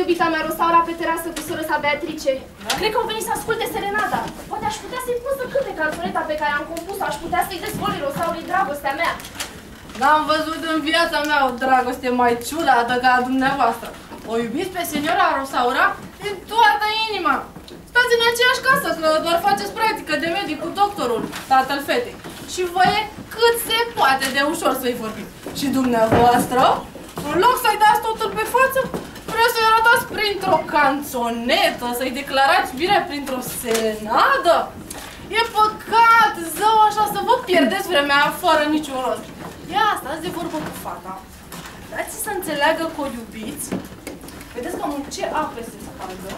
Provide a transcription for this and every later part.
iubita mea Rosaura pe terasă cu sora sa Beatrice. Da? Cred că au venit să asculte serenada. Poate aș putea să-i pun să cânte canțoneta pe care am compus-o. Aș putea să-i dezvolui Rosaurei dragostea mea. N-am văzut în viața mea o dragoste mai ciudată ca a dumneavoastră. O iubiți pe seniora Rosaura din toată inima. Stați în aceeași casă, că doar faceți practică de medic cu doctorul, tatăl fetei. Și vă e cât se poate de ușor să-i vorbim. Și dumneavoastră, în loc să-i dați totul pe față, vreau să-i arătați printr-o canțonetă, să-i declarați bine printr-o serenadă. E păcat, zău, așa, să vă pierdeți vremea fără niciun rost. Ia asta, de vorbă cu fata. Dați să înțeleagă că o iubiți. Vedeți că în ce ape se scaldă.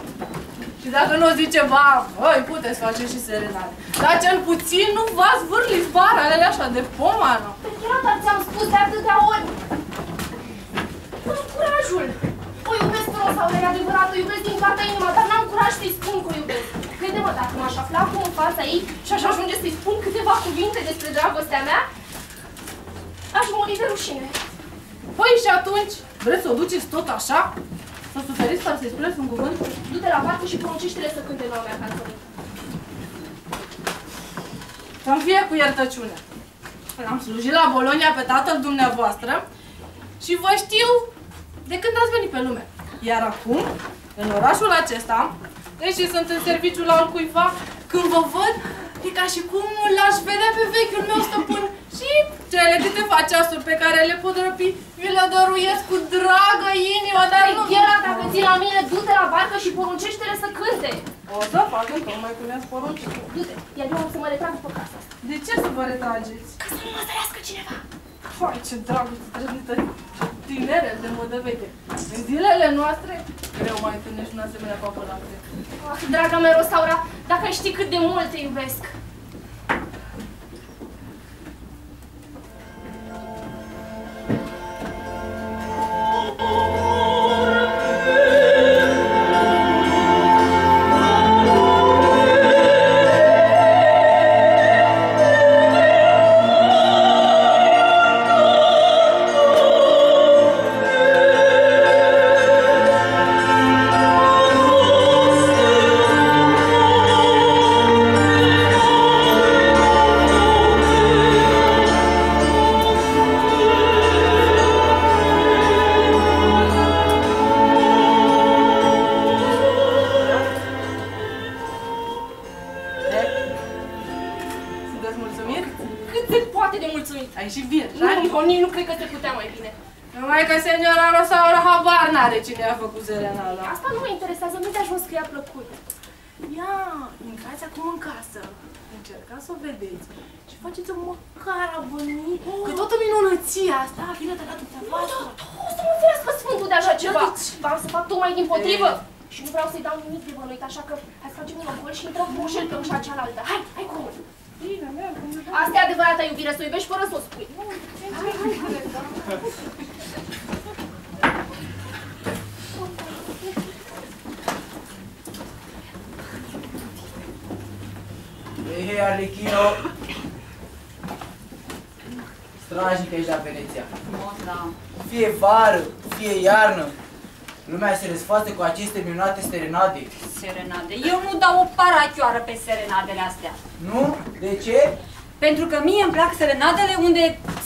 Și dacă nu zice, ba, voi puteți face și serenade. Dar cel puțin nu v-ați vârliți barele așa de pomană. Pe chiar ți-am spus de atâtea ori. Cu curajul. O iubesc Rosa, o e adevărat, o iubesc din toată inima, dar n-am curaj să-i spun că o iubesc. Crede-mă, dacă m-aș afla acum în fața ei și aș ajunge să-i spun câteva cuvinte despre dragostea mea, aș muri de rușine. Păi și atunci, vreți să o duceți tot așa? Să suferiți fără să-i spuneți un cuvânt? Du-te la barcă și poruncește-le să cânte noua mea canțonă. Să-mi fie cu iertăciune. Am slujit la Bologna pe tatăl dumneavoastră și vă știu de când ați venit pe lume. Iar acum, în orașul acesta, deși sunt în serviciu la cuiva, când vă văd, e ca și cum l-aș vedea pe vechiul meu stăpân și cele câteva ceasuri pe care le pot răpi, vi le dăruiesc cu dragă inimă, dar nu... Chiar dacă ții la mine, du-te la barcă și poruncește-le să cânte. O să fac tocmai cum mi-ați poruncit. Du-te, iar eu am să mă retrag după casa asta. De ce să vă retrageți? Ca să nu mă zărească cineva. Hai, ce dragoste trăznită tinere de modă veche. În zilele noastre, greu mai întâlnești un asemenea papălate. Ah, draga mea, Rosaura, dacă ai ști cât de mult te iubesc. Sunteți facem un ocol și intrăm cu ușel pe ușa cealaltă. Hai, hai cu Bine, merg. Asta e adevărata iubire, să o iubești fără să o spui. Hei, hei, Arlechino! Strașnic aici la Veneția. Da. Fie vară, fie iarnă, lumea se răsfață cu aceste minunate serenade. Serenade. Eu nu dau o parachioară pe serenadele astea. Nu? De ce? Pentru că mie îmi plac serenadele unde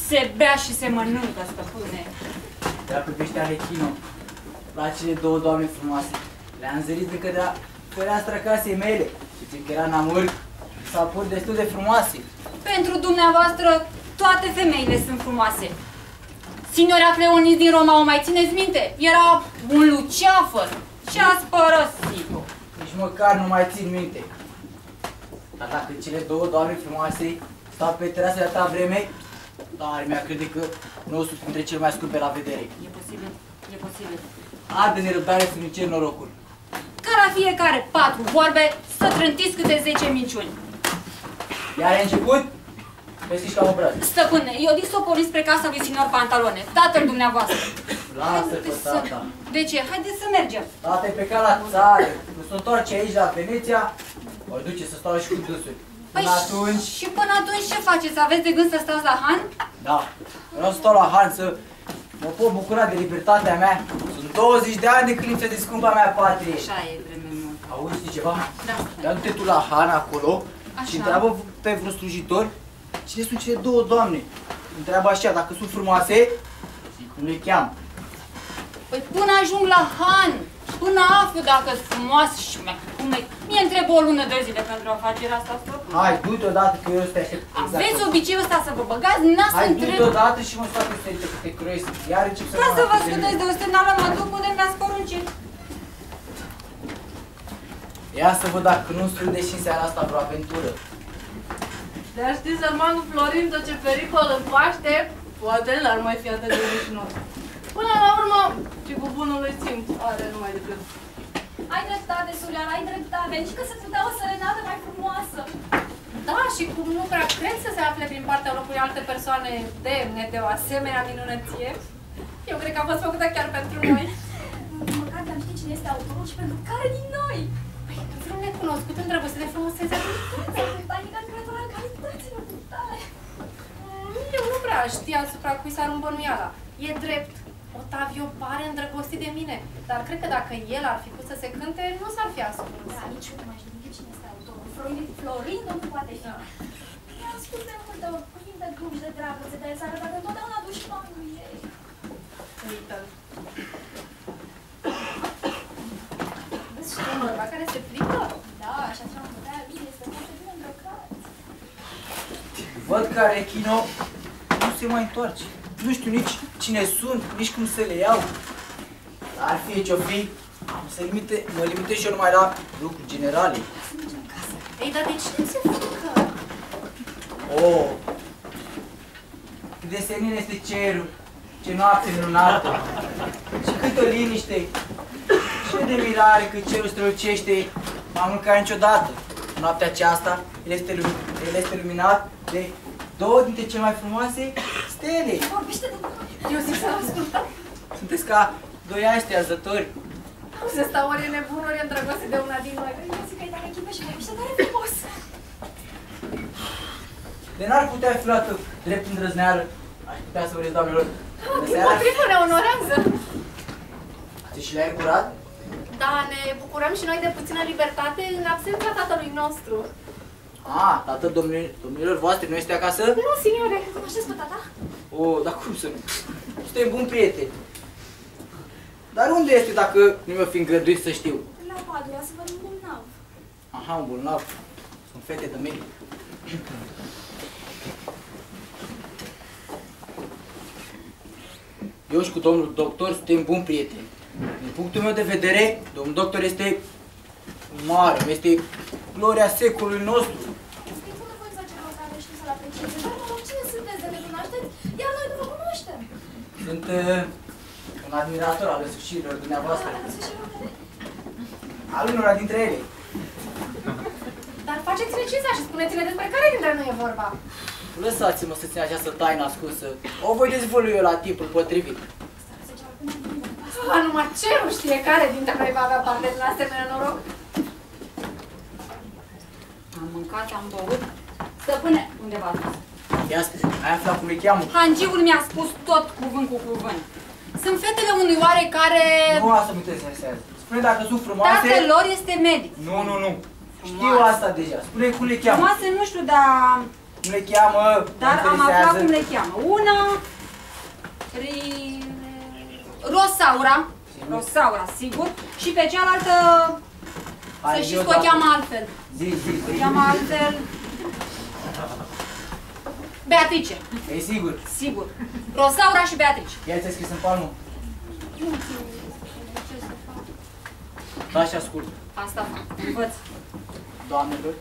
se bea și se mănâncă, stăpâne. Dar privește Arlechino, la cele două doamne frumoase. Le-am zărit încă de la fereastra casei mele. Și fiindcă era namur, s-au pur destul de frumoase. Pentru dumneavoastră, toate femeile sunt frumoase. Signora Cleonis din Roma, o mai țineți minte? Era un luceafăr și ați părăsit-o. Nici măcar nu mai țin minte. Dar dacă cele două doamne frumoase stau pe terasa de ta vreme, dar mi-a crede că nu sunt printre cele mai scumpe la vedere. E posibil, e posibil. Arde nerăbdare să-mi cer norocul. Ca la fiecare patru vorbe, să trântiți câte 10 minciuni. Iar ai început? Vestiți ca obraz. Stăpâne, eu zic să o porniți spre casa lui signor Pantalone, tatăl dumneavoastră. Lasă pe Haideți tata. De ce? Haideți să mergem. Tata e pe cal la țară. Nu se întoarce aici la Veneția, o duce să stau și cu dânsul. Până Păi atunci, Și până atunci ce faceți? Aveți de gând să stați la Han? da, vreau să stau la Han să mă pot bucura de libertatea mea. Sunt 20 de ani de când lipsă de scumpa mea patrie. Așa e vreme mult. Auzi știi ceva? Da. Ia du-te tu la Han acolo Așa. și întreabă pe vreun slujitor cine sunt cele două doamne. Întreabă așa, dacă sunt frumoase, zic cum le cheamă. Păi până ajung la Han, până aflu dacă sunt frumoase și mai cum e. Mie îmi trebuie o lună de zile pentru afacerea asta, stăpân. Hai, du-te odată că eu să te aștept exact. Aveți obiceiul ăsta să vă băgați nas Hai, între... du-te odată și mă scoate să te, te croiesc. Iar încep să Ca mă să vă fac de scuteți de o semnală, mă duc unde mi-ați poruncit. Ia să văd dacă nu strânde și în seara asta vreo aventură. Dar știți, sărmanul Florin, tot ce pericol îl paște, poate n-ar mai fi atât de rușinos. Până la urmă, și cu bunul lui simț are numai decât. Ai dreptate, Sulian, ai dreptate. Nici că se putea o serenadă mai frumoasă. Da, și cum nu prea cred să se afle din partea locului alte persoane demne de o asemenea minunăție, eu cred că a fost făcută chiar pentru noi. Măcar am ști cine este autorul și pentru care din noi. Păi, pentru un necunoscut îndrăgostit de frumusețea Tanica creatora calităților tale. Eu nu prea știu asupra cui s-ar îmbănuiala. E drept. Otavio pare îndrăgostit de mine, dar cred că dacă el ar fi pus să se cânte, nu s-ar fi ascuns. Da, nici eu nu mai știu cine este autorul. Florin, Florin nu poate fi. Mi-a spus de multe ori cuvinte dulci de dragoste, dar el s-a arătat întotdeauna dușmanul ei. Uită-l. Vezi și un bărbat care se plică? Da, și așa am putea bine, este foarte bine îmbrăcat. Văd că Rechino nu se mai întoarce. Nu știu nici cine sunt, nici cum să le iau. Ar fi ce-o fi, am să limite, mă limitez și eu numai la lucruri generale. Să mergem acasă. Ei, dar de cine se frică? Oh, cât de senin este cerul, ce noapte minunată și cât o liniște. Ce de mirare că cerul strălucește mai mult ca niciodată. Noaptea aceasta, el este, lumi- el este luminat de două dintre cele mai frumoase stele. Vorbește de noi. Eu zic să ascultăm. Sunteți ca doi aști arzători. Să stau ori e nebun, ori e îndrăgostit de una din noi. Eu zic că e tare chipă și mai miște tare frumos. De n-ar putea fi luată drept îndrăzneală. Aș putea să vă rez, doamnelor. Bună Din seara. potrivă ne onorează. Și le-ai curat? Da, ne bucurăm și noi de puțină libertate în absența tatălui nostru. Ah, tatăl domnilor, domnilor voastre nu este acasă? Nu, signore. Cunoșteți pe tata? O, oh, dar cum să nu? Suntem buni prieteni. Dar unde este dacă nu mi-o fi îngăduit să știu? La Padua, să văd un bolnav. Aha, un bolnav. Sunt fete de medic. Eu și cu domnul doctor suntem buni prieteni. Din punctul meu de vedere, domnul doctor este mare, este gloria secolului nostru. Îi pune voi exagerat care știu să-l aprecieze, dar mă rog, cine sunteți de ne cunoașteți? Iar noi nu vă cunoaștem. Sunt uh, un admirator al însușirilor dumneavoastră, Să și rugăte. al unora dintre ele. Dar faceți-ne cinsta și spuneți-ne despre care dintre noi e vorba. Lăsați-mă să țin această taină ascunsă. O voi dezvălui eu la timpul potrivit. Să ceară până în mine. Ah, numai cerul știe care dintre noi va avea parte din asemenea noroc. Am mâncat, am băut. Stăpâne, unde v-ați dus? Ia spune, ai aflat cum le cheamă? Hangiul mi-a spus tot cuvânt cu cuvânt. Sunt fetele unui oarecare... Nu asta mă interesează. Spune dacă sunt frumoase. Tatăl lor este medic. Nu, nu, nu. Știu Frumoase. asta deja. Spune cum le cheamă. Frumoase nu știu, dar... Cum le cheamă, Dar mă am aflat interesează. cum le cheamă. Una... Ri... Rosaura. Rosaura, sigur. Și pe cealaltă... Hai, Să zi știți că o odată. cheamă altfel. Zi, zi, O zi. cheamă altfel... Beatrice, E sigur. sigur. Rosaura și Beatrice. Ia ți-a scris în palmă. Da și ascult. Asta fac. Învăț. Doamnelor.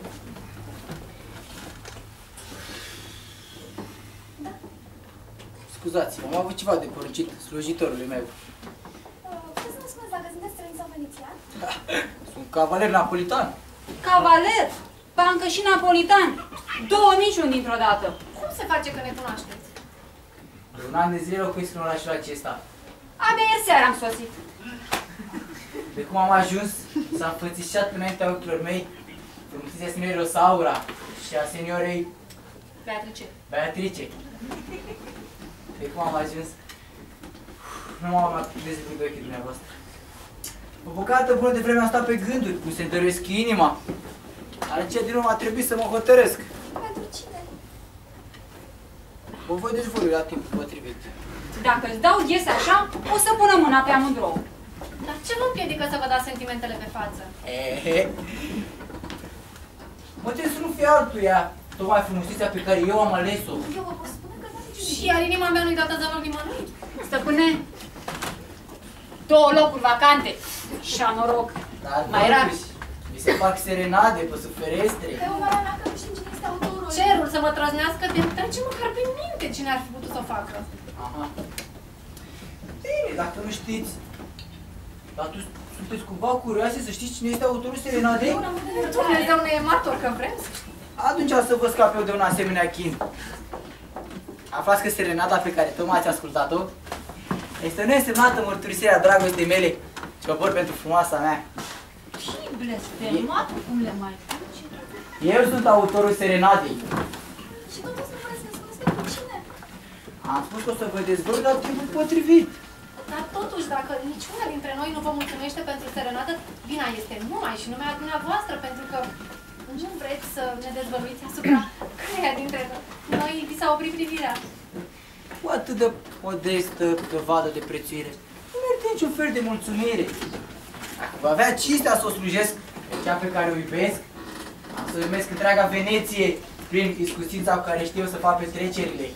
Scuzați, am avut ceva de poruncit slujitorului meu. Uh, Puteți să ne spuneți dacă sunteți străin sau venețian? Sunt cavaler napolitan. Cavaler, bancă și napolitan. Două niciun dintr-o dată. Cum se face că ne cunoașteți? De un an de zile locuiesc în orașul acesta. Abia ieri seara am sosit. De cum am ajuns, s-a înfățișat înaintea ochilor mei frumusețea seniorii Rosaura și a seniorei Beatrice. Beatrice. De cum am ajuns, nu m-am mai dezbătut de ochii dumneavoastră. O bucată bună de vreme am stat pe gânduri, cum se întăresc inima. Dar ce din urmă a trebuit să mă hotărăsc. Pentru cine? Vă voi dezvălui la timpul potrivit. Dacă îți dau yes așa, o să pună mâna pe amândouă. Dar ce vă împiedică să vă dați sentimentele pe față? Ehe. Mă trebuie să nu fie altuia, tocmai frumusețea pe care eu am ales-o. Eu vă pot spune că nu are Și iar inima mea nu-i dată zăvăr nimănui? Stăpâne, două locuri vacante. Și a noroc. Dar Mai rar. totuși, mi se fac serenade pe sub ferestre. Că eu vara mea că nu știm cine este autorul. Cerul să mă trăznească de trece măcar prin minte cine ar fi putut să o facă. Aha. Bine, dacă nu știți. Dar tu sunteți cumva curioase să știți cine este autorul serenadei? Dumnezeu ne e martor că vrem să știm. Atunci o să vă scap eu de un asemenea chin. Aflați că serenada pe care tocmai ați ascultat-o este neînsemnată mărturisirea dragostei mele ce o por pentru frumoasa mea. Și blestemat, cum le mai face. Eu sunt autorul serenadei. Și totuși nu vreți să ne spuneți pentru cine? Am spus că o să vă dezvălui la timpul potrivit. Dar totuși, dacă niciuna dintre noi nu vă mulțumește pentru serenadă, vina este numai și numai a dumneavoastră, pentru că nu vreți să ne dezvăluiți asupra căreia dintre noi vi s-a oprit privirea. Cu atât de modestă dovadă de prețuire. Nu merită niciun fel de mulțumire. Dacă vă avea cinstea să o slujesc pe cea pe care o iubesc, am să iubesc întreaga Veneție prin iscusința cu care știu să fac petrecerile.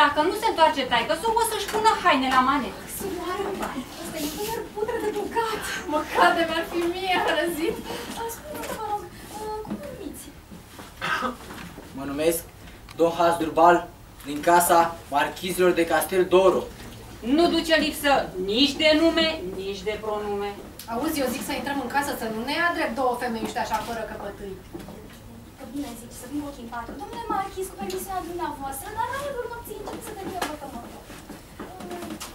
Dacă nu se întoarce taică, o să-și pună haine la manet. Suroare, ăsta e tânăr putră de bucat. Măcar de mi-ar fi mie răzit. Spuneți, vă rog, uh, cum vă numiți? Mă numesc Don Hasdrubal din casa marchizilor de Castel Doro. Nu duce lipsă nici de nume, nici de pronume. Auzi, eu zic să intrăm în casă, să nu ne ia drept două femei așa fără căpătâi. Că bine zici, să vin ochii în patru. Domnule Marchis, cu permisiunea dumneavoastră, dar n-are vreo nopție încep să termină bătământul.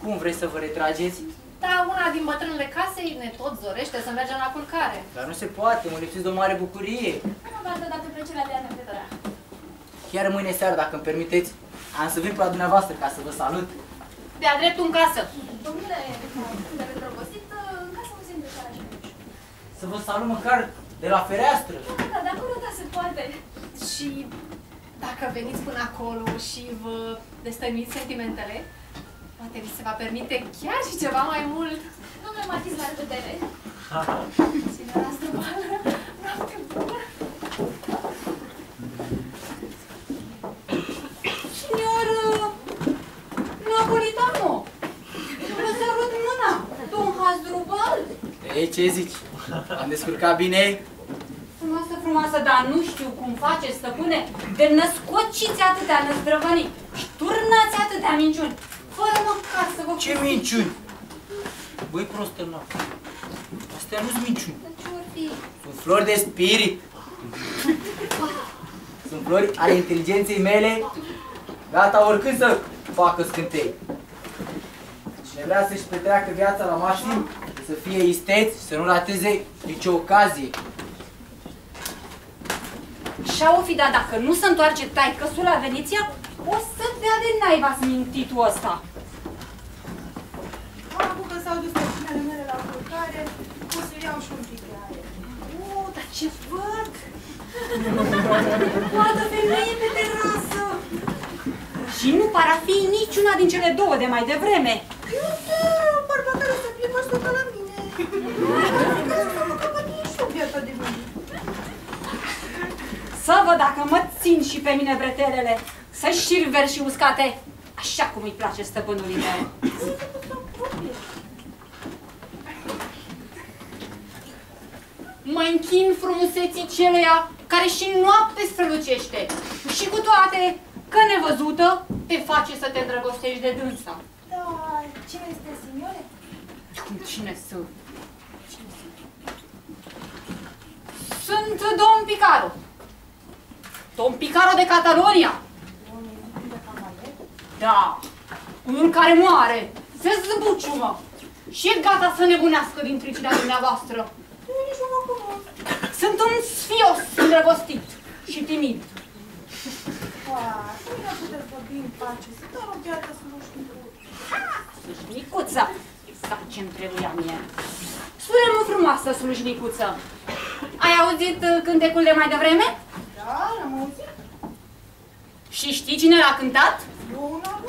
Cum vreți să vă retrageți? Da, una din bătrânele casei ne tot zorește să mergem la culcare. Dar nu se poate, mă lipsiți de o mare bucurie. Nu avea deodată plăcerea de a ne vedea. Chiar mâine seară, dacă îmi permiteți, am să vin pe la dumneavoastră ca să vă salut. De-a dreptul în casă. Domnule, de drăgostit, în casă nu se intră chiar așa. Să vă salut măcar de la fereastră. Da, da, de acolo, da, se poate. Și dacă veniți până acolo și vă destăinuiți sentimentele, poate vi se va permite chiar și ceva mai mult. Domnule Marchis, la revedere. Signora Străbală, noapte bună. Signor Napolitano, vă sărut mâna, Don Hasdrubal. Ei, ce zici? Am descurcat bine? Frumoasă, frumoasă, dar nu știu cum faceți, stăpâne, de născociți atâtea năzdrăvănii și șturnați atâtea minciuni, fără măcar să vă Ce minciuni? Băi, prostă noapte. Astea nu-s minciuni. Dar ce or fi? Sunt flori de spirit. Sunt flori ale inteligenței mele, gata oricând să facă scântei. Cine vrea să-și petreacă viața la maxim, să fie isteț, să nu rateze nicio ocazie. Așa o fi, dar dacă nu se întoarce taicăsul la Veneția, o să dea de naiba mintitul ăsta. Acum că s-au dus copinele mele la culcare, o să iau și un pic de aer. Oh, dar ce văd! Poate femeie pe terasă! Și nu par a fi niciuna din cele două de mai devreme. Uite, bărbatele se plimbă și la mine. Să mă căpătie și eu viața de mine. Să văd dacă mă țin și pe mine bretelele, să șirver și uscate, așa cum îi place stăpânului meu. Mă închin frumuseții celeia care și noapte strălucește și cu toate că nevăzută te face să te îndrăgostești de dânsa. Da, cine este, signore? Cine sunt? Sunt Don Picaro. Don Picaro de Catalonia. Da, un care moare, se zbuciumă și e gata să nebunească din pricina dumneavoastră. Nici nu mă cunosc. Sunt un sfios îndrăgostit și timid. Ba, cum ne puteți vorbi în pace? Să doar o piață să nu știu. Slujnicuță, exact ce-mi trebuia mie. Spune-mă frumoasă, slujnicuță, ai auzit uh, cântecul de mai devreme? Da, l-am auzit. Și știi cine l-a cântat? Nu, n-am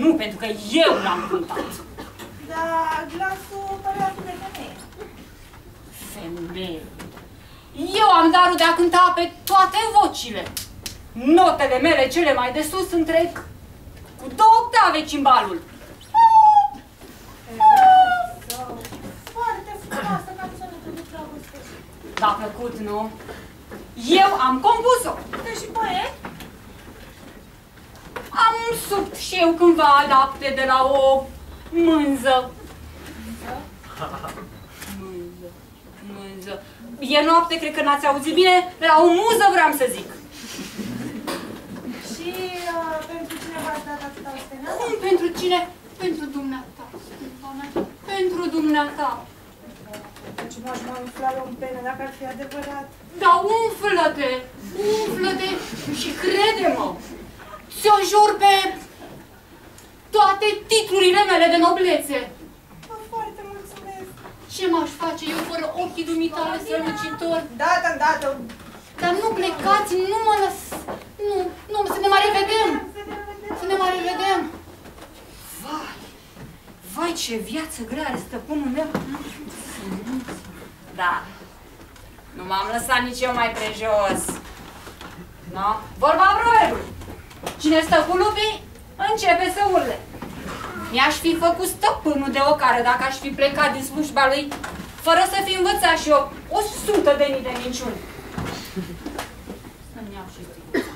Nu, pentru că eu l-am cântat. Dar glasul părea de femeie. Femeie. Eu am darul de a cânta pe toate vocile. Notele mele cele mai de sus întreg cu două octave cimbalul. Foarte frumoasă canțonă de dragoste. V-a plăcut, nu? Eu am compus-o. Te și poet? Am subt și eu cândva adapte de la o mânză. Mânză, mânză. E noapte, cred că n-ați auzit bine, la o muză vreau să zic. Și uh, pentru cine v-ați dat atâta ostenată? Cum pentru cine? Pentru dumneata. Stefana, Pentru dumneata. Deci m-aș mai umfla în penă dacă ar fi adevărat. Dar umflă-te, umflă-te și crede-mă, ți-o jur pe toate titlurile mele de noblețe. Vă foarte mulțumesc. Ce m-aș face eu fără ochii dumitale strălucitori? Dată în dată. Dar nu plecați, nu mă lăs... Nu, nu, să ne mai revedem! Să ne mai revedem! Vai! Vai, ce viață grea are stăpânul meu! Da, nu m-am lăsat nici eu mai prejos. No? Vorba proverbului. Cine stă cu lupii, începe să urle. Mi-aș fi făcut stăpânul de ocară dacă aș fi plecat din slujba lui, fără să fi învățat și eu o sută de mii de minciuni. Să-mi iau și sticluța.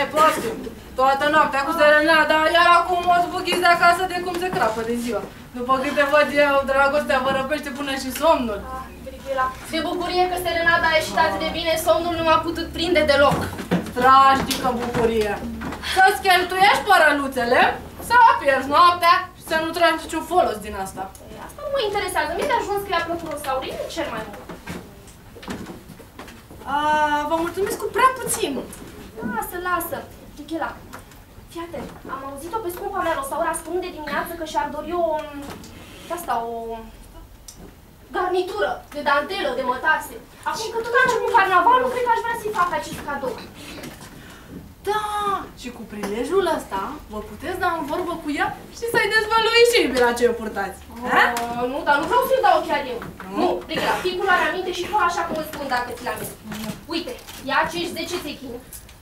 E, poate. Toată noaptea cu serenada, iar acum o zbuchiți de acasă de cum se crapă de ziua. După câte văd eu, dragostea vă răpește până și somnul. Ah, Brigela, de bucurie că serenada a ieșit atât de bine, somnul nu m-a putut prinde deloc. Strașnică bucurie. Să-ți cheltuiești părăluțele, să pierzi noaptea și să nu tragi niciun folos din asta. Ei, Asta nu mă interesează, mi de ajuns că i-a plăcut rosaurii, nu cel mai mult. A, vă mulțumesc cu prea puțin. Lasă, lasă. Michela, fii atent, am auzit-o pe scumpa mea Rosaura spunând de dimineață că și-ar dori o... de asta, o... garnitură de dantelă, de mătase. Acum că tot a început carnavalul, cred că aș vrea să-i fac acest cadou. Da, și cu prilejul ăsta vă puteți da în vorbă cu ea și să-i dezvălui și iubirea ce o purtați. Ha? Uh, nu, dar nu vreau să-i dau chiar eu. Nu, Michela, fii cu luarea minte și fă așa cum îți spun dacă ți la mine. Uite, ia acești 10 techini,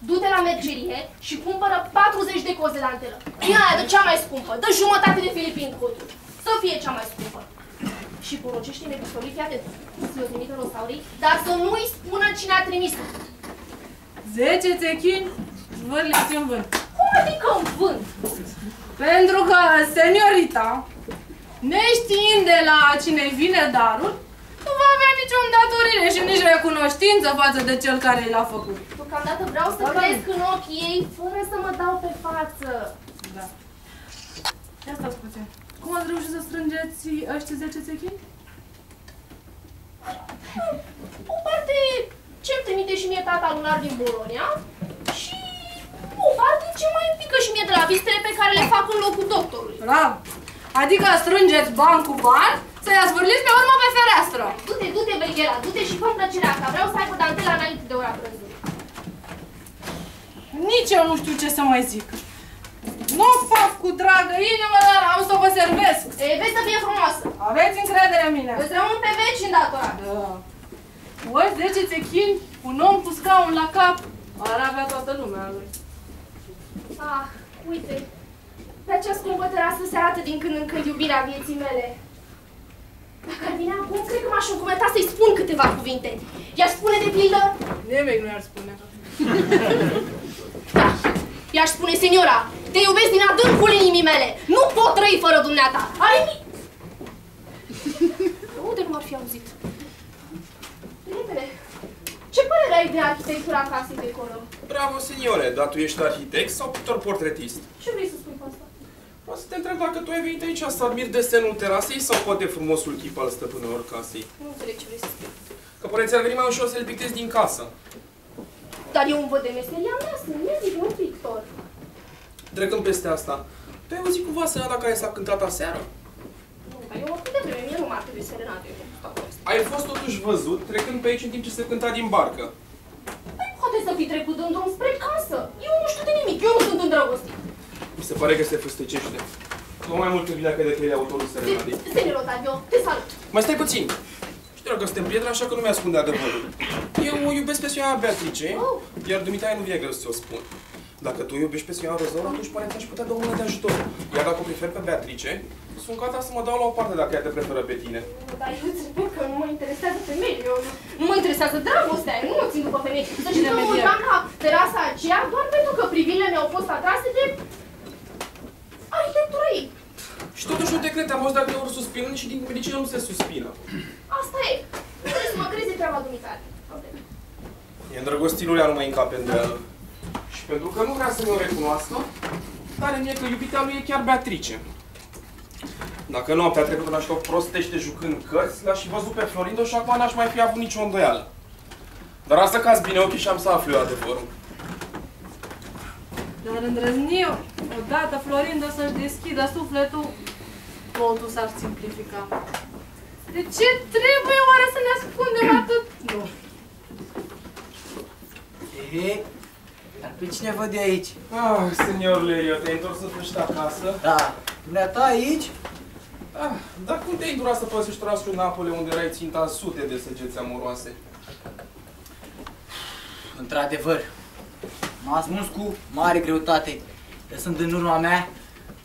du-te la mercerie și cumpără 40 de cozi de dantelă. Din aia de cea mai scumpă, dă jumătate de filipin cotul. Să fie cea mai scumpă. Și poruncește-ne pistolii, fii atent, să-i o trimită rosaurii, dar să nu-i spună cine a trimis-o. 10 țechini zvârliți în vânt. Cum adică în vânt? Pentru că seniorita, neștiind de la cine vine darul, nu va avea nicio îndatorire și nici recunoștință față de cel care i l-a făcut. Deocamdată vreau să Da, da. cresc în ochii ei fără să mă dau pe față. Da. Ia stați puțin. Cum ați reușit să strângeți ăștia 10 țechini? O parte ce-mi trimite și mie tata lunar din Bolonia și o parte ce mai pică și mie de la vistele pe care le fac în locul doctorului. Bravo! Adică strângeți bani cu bani, să-i azvârliți pe urmă pe fereastră. Du-te, du-te, Brighela, du-te și fă plăcerea asta. Vreau să aibă dantela înainte de ora prânzului. Nici eu nu știu ce să mai zic. Nu o fac cu dragă inimă, dar am să vă servesc. E, vezi să fie frumoasă. Aveți încredere în mine. Îți rămân pe veci în datorat. Da. Voi 10 țechini, un om cu scaun la cap, ar avea toată lumea lui. Ah, uite, pe acea scumpă terasă se arată din când în când iubirea vieții mele. Dacă ar vine acum, cred că m-aș încumeta să-i spun câteva cuvinte. I-aș spune de pildă, Nimic nu i-ar spune. da, i-aș spune, seniora, te iubesc din adâncul inimii mele. Nu pot trăi fără dumneata. Ai mi... Unde nu m-ar fi auzit? Prietene, ce părere ai de arhitectura casei de acolo? Bravo, signore, dar tu ești arhitect sau pictor portretist? Ce vrei să spui cu asta? O să te întreb dacă tu ai venit aici să admiri desenul terasei sau poate frumosul chip al stăpânelor casei. Nu înțeleg ce vrei să spui. Că pare ți-ar veni mai ușor să-l pictezi din casă. Dar eu îmi văd de meseria mea, sunt medic, nu pictor. Trecând peste asta, tu ai auzit cumva seara care s-a cântat aseară? Nu, dar eu oricât de vreme, mie nu m-ar trebui serenată, eu nu stau cu asta. Ai fost totuși văzut trecând pe aici în timp ce se cânta din barcă. Păi poate să fi trecut în drum spre casă. Eu nu știu de nimic, eu nu sunt îndrăgostit. Mi se pare că se făstăcește. Nu mai mult când vine că de că e autorul serenadei. Senior Otaviu, te salut. Mai stai puțin. Știu că suntem prieteni, așa că nu mi-ascunde adevărul. Eu o iubesc pe Sioana Beatrice, Oh. iar dumitare nu vine greu să ți-o spun. Dacă tu iubești pe Sioana Rozor, atunci pare că aș putea da o mână de ajutor. Iar dacă o prefer pe Beatrice, sunt gata să mă dau la o parte dacă ea te preferă pe tine. Dar eu îți repet că nu mă interesează femeile, eu nu, nu mă interesează dragostea, eu nu mă țin după femei. Să știi că mă Bine, uitam la terasa aceea doar pentru că privirile mi-au fost atrase de arhitectura ei. Și totuși nu te cred, am văzut dacă ori suspinând și din medicină nu se suspină. Asta e. Trebuie să mă crezi de treaba dumitare. E îndrăgostitul ea nu mai încape îndoială. Și pentru că nu vrea să mi-o recunoască, tare mie că iubita lui e chiar Beatrice. Dacă noaptea trecută n-aș tot prostește jucând cărți, l-aș fi văzut pe Florindo și acum n-aș mai fi avut nicio îndoială. Dar asta cazi bine ochii și am să aflu eu adevărul. Dar îndrăzniu, odată Florindo să-și deschidă sufletul, totul s-ar simplifica. De ce trebuie oare să ne ascundem atât? Nu. Ehe, dar pe cine văd eu aici? Ah, senior Lerio, te-ai întors să pleci acasă? Da, dumneata aici? Ah, dar cum te-ai îndurat să părăsești orașul Napole unde erai ținta sute de săgeți amoroase? Într-adevăr, m-a smuls cu mare greutate, lăsând în urma mea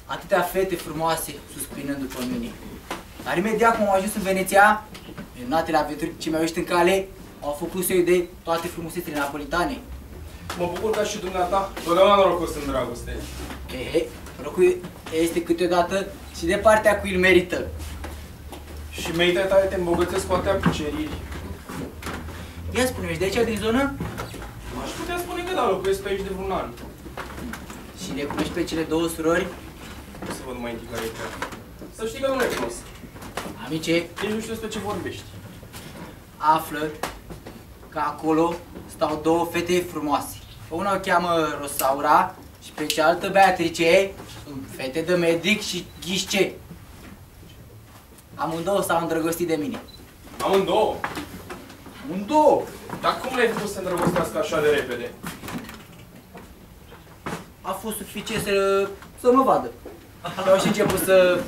atâtea fete frumoase suspinând după mine. Dar imediat cum am ajuns în Veneția, minunatele aventuri ce mi-au ieșit în cale au făcut să de toate frumusețile napolitane. Mă bucur ca și dumneata, totdeauna norocos în dragoste. Ehe, norocul este câteodată și de partea cu îl merită. Și meritele tale te îmbogățesc cu atâtea cuceriri. Ia spune ești de aici din zonă? Aș putea spune că da, locuiesc pe aici de vreun an. Și le cunoști pe cele două surori? O să văd mai întâi care e chiar. Să știi că nu le cunosc. Amice, Nici nu știu despre ce vorbești. află că acolo stau două fete frumoase. Pe una o cheamă Rosaura și pe cealaltă Beatrice, sunt fete de medic și ghișce. Amândouă s-au îndrăgostit de mine. Amândouă. Amândouă! Dar cum le-ai făcut să îndrăgostească așa de repede? A fost suficient să, să mă vadă. Au și început să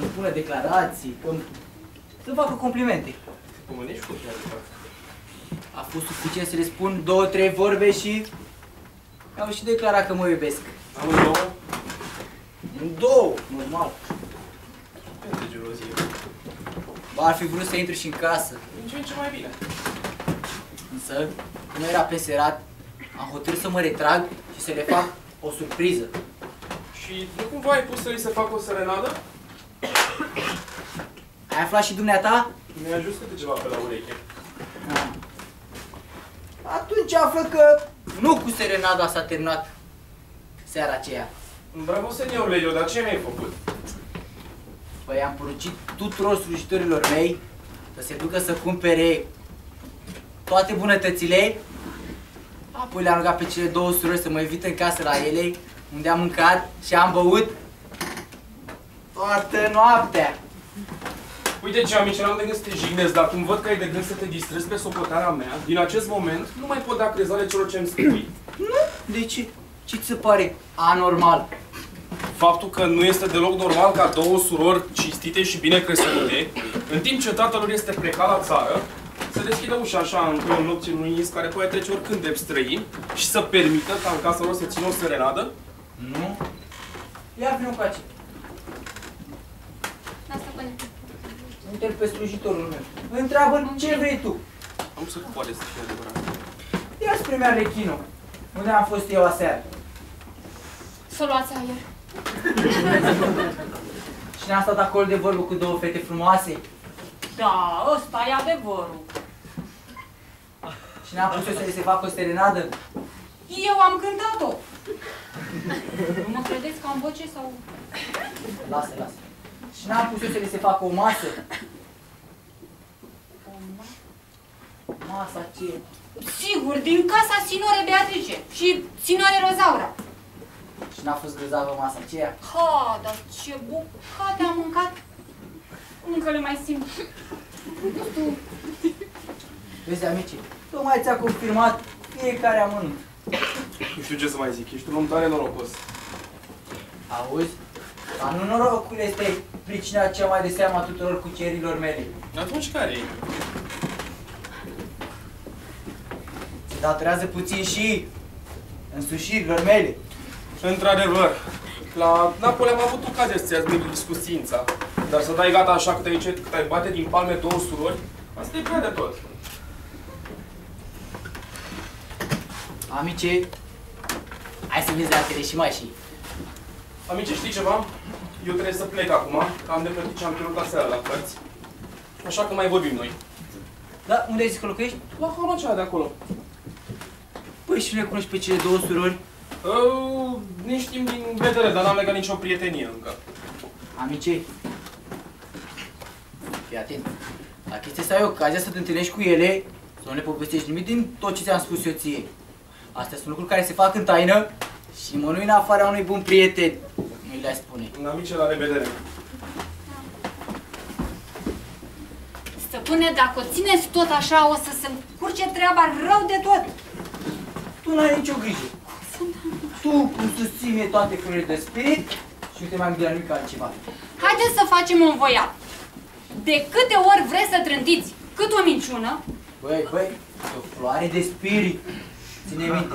îmi pună declarații, că să facă complimente. Pomânești cu chiar de fapt. A fost suficient să le spun două, trei vorbe și au și declarat că mă iubesc. Amândouă? În două, normal. Pentru gelozie. Ba, ar fi vrut să intru și în casă. Din ce în ce mai bine. Însă, când nu era pe serat, am hotărât să mă retrag și să le fac o surpriză. Și nu cumva ai pus să li se facă o serenadă? Ai aflat și dumneata? Mi-a ajuns câte ceva pe la ureche. Atunci află că nu cu serenada s-a terminat seara aceea. Bravo, senior Lelio, dar ce mi-ai făcut? Păi am poruncit tuturor slujitorilor mei să se ducă să cumpere toate bunătățile, apoi le-am rugat pe cele două surori să mă invite în casă la ele, unde am mâncat și am băut toată noaptea. Uite ce am n-am de gând să te jignesc, dar cum văd că ai de gând să te distrezi pe socoteala mea, din acest moment nu mai pot da crezare celor ce îmi spui. De ce? Ce ți se pare anormal? Faptul că nu este deloc normal ca două surori cinstite și bine crescute, în timp ce tatălor este plecat la țară, să deschidă ușa așa în un nopții unui ins care poate trece oricând de străin și să permită ca în casa lor să țină o serenadă? Nu? Ia vină cu aici. Da, stăpâne. Uite-l pe slujitorul meu. Întreabă ce vrei tu. Am să poate să fie adevărat. Ia spre mea Rechino. Unde am fost eu aseară? Să luați aer. Și ne-am stat acolo de vorbă cu două fete frumoase Da, ăsta e adevărul. Și ne-am pus eu să le se facă o serenadă. Eu am cântat-o. Nu mă credeți că am voce sau... Lasă, lasă. Și n-am pus eu să le se facă o masă? Masa ce? Sigur, din casa Sinore Beatrice și Sinore Rozaura. Și n-a fost grozavă masa aceea? Ha, dar ce bucate am mâncat. Încă le mai simt. Vezi, amici, tocmai ți-a confirmat fiecare amănunt. Nu știu ce să mai zic, ești un om tare norocos. Auzi? Dar nu norocul este pricina cea mai de seama tuturor cucerilor mele. Atunci care e? Se datorează puțin și însușirilor mele. Într-adevăr, la Napoli am avut ocazia să-ți admir discuțiința. Dar să dai gata așa cât ai, cât ai bate din palme două surori, asta e prea de tot. Amice, hai să vezi la tele și mai și. Amice, știi ceva? Eu trebuie să plec acum, că am de plătit ce am pierdut aseară la cărți. Așa că mai vorbim noi. Da, unde ai zis că locuiești? La Horocea de acolo. Păi și nu le cunoști pe cele două surori? Uh, nici știm din vedere, dar n-am legat nicio prietenie încă. Amice, fii atent. Dacă este să ai ocazia să te întâlnești cu ele, să nu le povestești nimic din tot ce ți-am spus eu ție. Astea sunt lucruri care se fac în taină și mă nu în afara unui bun prieten. Nu le spune. Amice, la revedere. Stăpâne, dacă o țineți tot așa, o să se încurce treaba rău de tot. Tu n-ai nicio grijă. Tu îmi susții mie toate curile de spirit și nu te mai gândi la nimic altceva. Haideți să facem un voiat. De câte ori vreți să trântiți cât o minciună, Băi, băi, e o floare de spirit. Ține minte.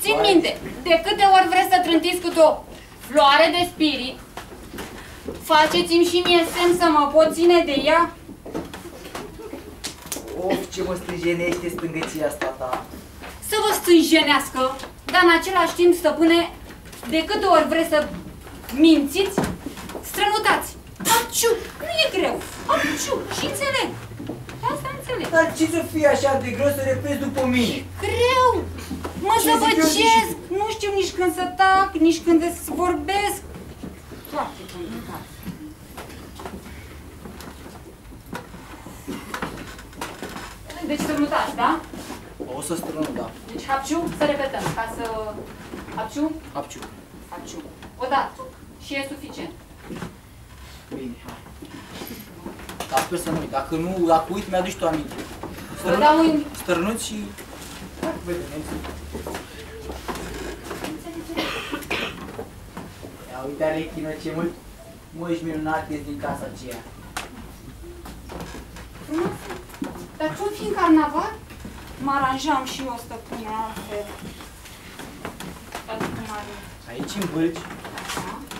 țin minte, de câte ori vreți să trântiți cât o floare de spirit, faceți-mi și mie semn să mă pot ține de ea. Of, ce mă strângenește stângăția asta ta. să vă stânjenească, dar în același timp, stăpâne, de câte ori vreți să mințiți, strănutați. Apciu, nu e greu. Apciu, și înțeleg. Asta înțeleg. Dar ce să fie așa de greu să repezi după mine? Greu! Mă Ce zic eu, zăbăcesc, zici nu știu nici când să tac, nici când să vorbesc. Foarte complicat. Deci strănutați, da? O să strănu, da. Deci hapciu, să repetăm, ca să... Hapciu, Apciu. hapciu. Odată. Și e suficient. Bine, hai. Dar sper să nu uit. Dacă nu, dacă uit, mi-aduci tu aminte. Vă dau un... Stărnuți și... Vedem. Ia uite, Alechino, ce mult moși minunat ești din casa aceea. Frumos. Dar cum fi în carnaval? Mă aranjam și eu, stăpâne, altfel. Toate cum ar Aici în Bâlci,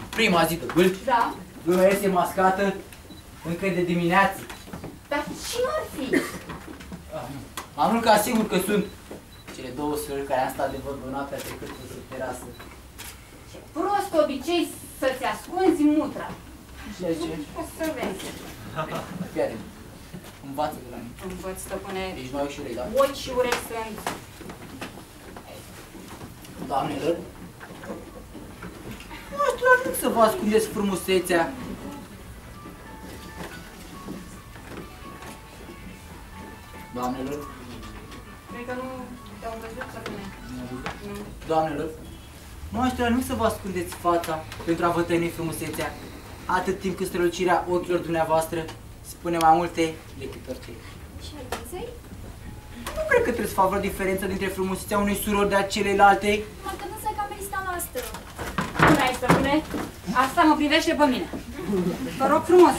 prima zi de Bâlci, Da. lumea este mascată încă de dimineață. Dar cine ar fi? Ah, nu. Am mult ca sigur că sunt cele două surori care am stat de vorbă noaptea trecută pe terasă. Ce prost obicei să-ți ascunzi mutra. Și ce? O să vezi. Fii atent. Învață de la mine. Învăț, stăpâne, Ești mai ușurei, da? ochi și urechi sunt. Doamnelor, nu știu la nimic să vă ascundeți frumusețea. Doamnelor, Cred că nu te-au văzut, stăpâne. Nu. doamnelor, nu știu la nimic să vă ascundeți fața pentru a vă tăini frumusețea, atât timp cât strălucirea ochilor dumneavoastră spune mai multe decât orice. Și ai visei? Nu cred că trebuie să fac vreo diferență dintre frumusețea unei surori de a celelalte. Mă că nu să camerista noastră. Stai, stăpâne, asta mă privește pe mine. Vă rog frumos.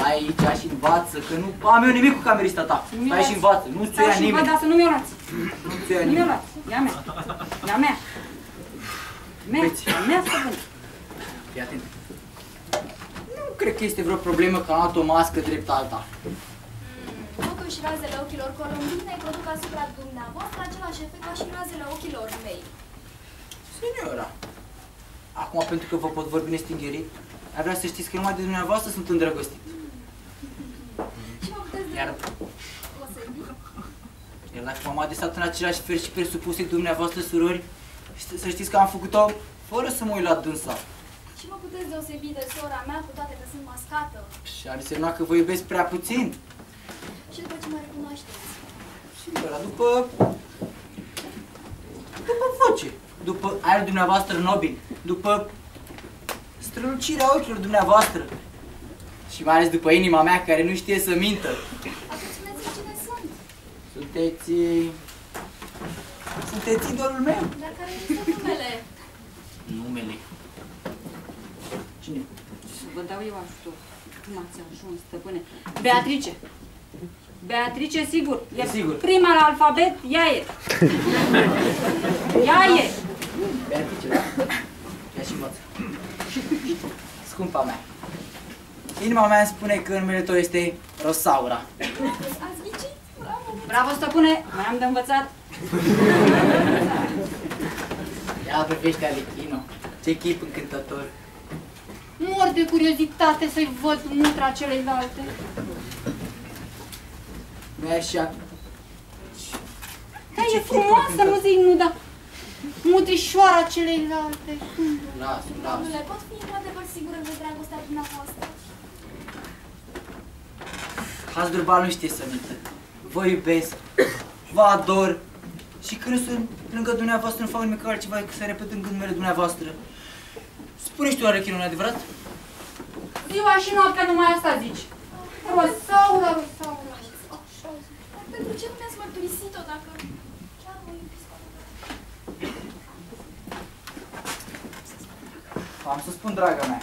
Stai aici și învață, că nu am eu nimic cu camerista ta. Stai și învață, nu-ți o ia Stai și văd, nimeni. dar să nu mi-o luați. Nu-ți o ia Nu mi-o nimeni. luați. Ia mea. Ia mea. Mea, Veți. a mea, stăpâne. Fii atent. Nu cred că este vreo problemă că am luat o mască drept alta. Totuși, razele ochilor colombine produc asupra dumneavoastră același efect ca și razele ochilor mei. Seniora, acum pentru că vă pot vorbi nestingherit, ar vrea să știți că numai de dumneavoastră sunt îndrăgostit. Și mă puteți Iar, deosebi? iar dacă m-am adresat în același fel și presupuse dumneavoastră surori, ști- să știți că am făcut-o fără să mă uit la dânsa. Și mă puteți deosebi de sora mea cu toate că sunt mascată. Și ar însemna că vă iubesc prea puțin. Și după ce mă recunoașteți. Sigur, după... După voce, după aerul dumneavoastră nobil, după strălucirea ochilor dumneavoastră. Și mai ales după inima mea care nu știe să mintă. Atunci spuneți cine sunt. Sunteți... Sunteți idolul meu. Dar care este numele? Numele. Cine? Să vă dau eu ajutor. Cum ați ajuns, stăpâne? Beatrice. Beatrice, sigur. E sigur. Prima la alfabet, ea e. Ea e. Beatrice, da? Ia și învață. Scumpa mea. Inima mea îmi spune că numele tău este Rosaura. Ați ghicit? Bravo! Bravo, stăpâne. Mai am de învățat. Ia privește Alechino. Ce chip încântător. Mor de curiozitate să-i văd mutra celelalte. Nu e așa? Dar e frumoasă, nu zic nu, dar mutrișoara celelalte. Lasă, lasă. Domnule, pot fi în adevăr sigură de dragostea dumneavoastră? Hasdrubal nu știe să mintă. Vă iubesc, vă ador și când sunt lângă dumneavoastră nu fac nimic altceva decât să repet în numele dumneavoastră. Spune-și tu, Arechino, nu adevărat? Ziua și noaptea numai asta zici. Rosaura, Rosaura. Așa. Dar pentru ce nu mi-ați mărturisit-o dacă chiar mă iubiți cu adevărat? Am să spun, draga mea.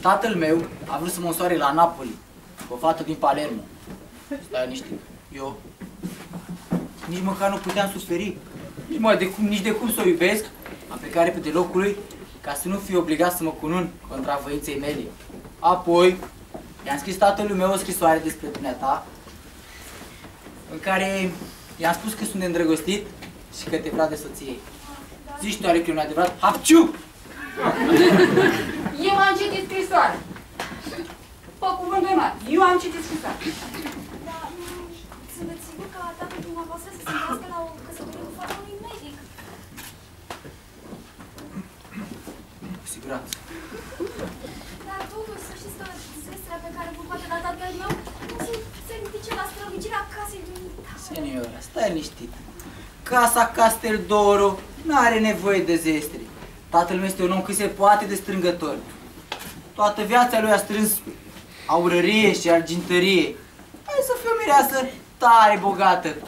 Tatăl meu a vrut să mă însoare la Napoli, cu o fată din Palermo. Stai liniștit. Eu nici măcar nu puteam suferi. Nici, mă, de cum, nici de cum să o iubesc. Am plecat repede locului ca să nu fiu obligat să mă cunun contra voinței mele. Apoi, i-am scris tatălui meu o scrisoare despre dumneata, în care i-am spus că sunt îndrăgostit și că te vreau de soție. Zici tu, are că e un adevărat hapciu! Eu am citit scrisoare. Pe cuvântul meu, eu am citit scrisoare. Dar nu sunteți sigur că tatăl dumneavoastră să se gândească la o căsătorie cu fata unui medic? Cu siguranță. Dar totuși să știți că zestrea pe care vă poate da tatăl meu nu se, se ridice la strălucirea casei dumitale. Seniora, stai liniștit. Casa Castel d'Oro nu are nevoie de zestre. Tatăl meu este un om cât se poate de strângător. Toată viața lui a strâns aurărie și argintărie. Hai să fiu o mireasă tare bogată. Uh,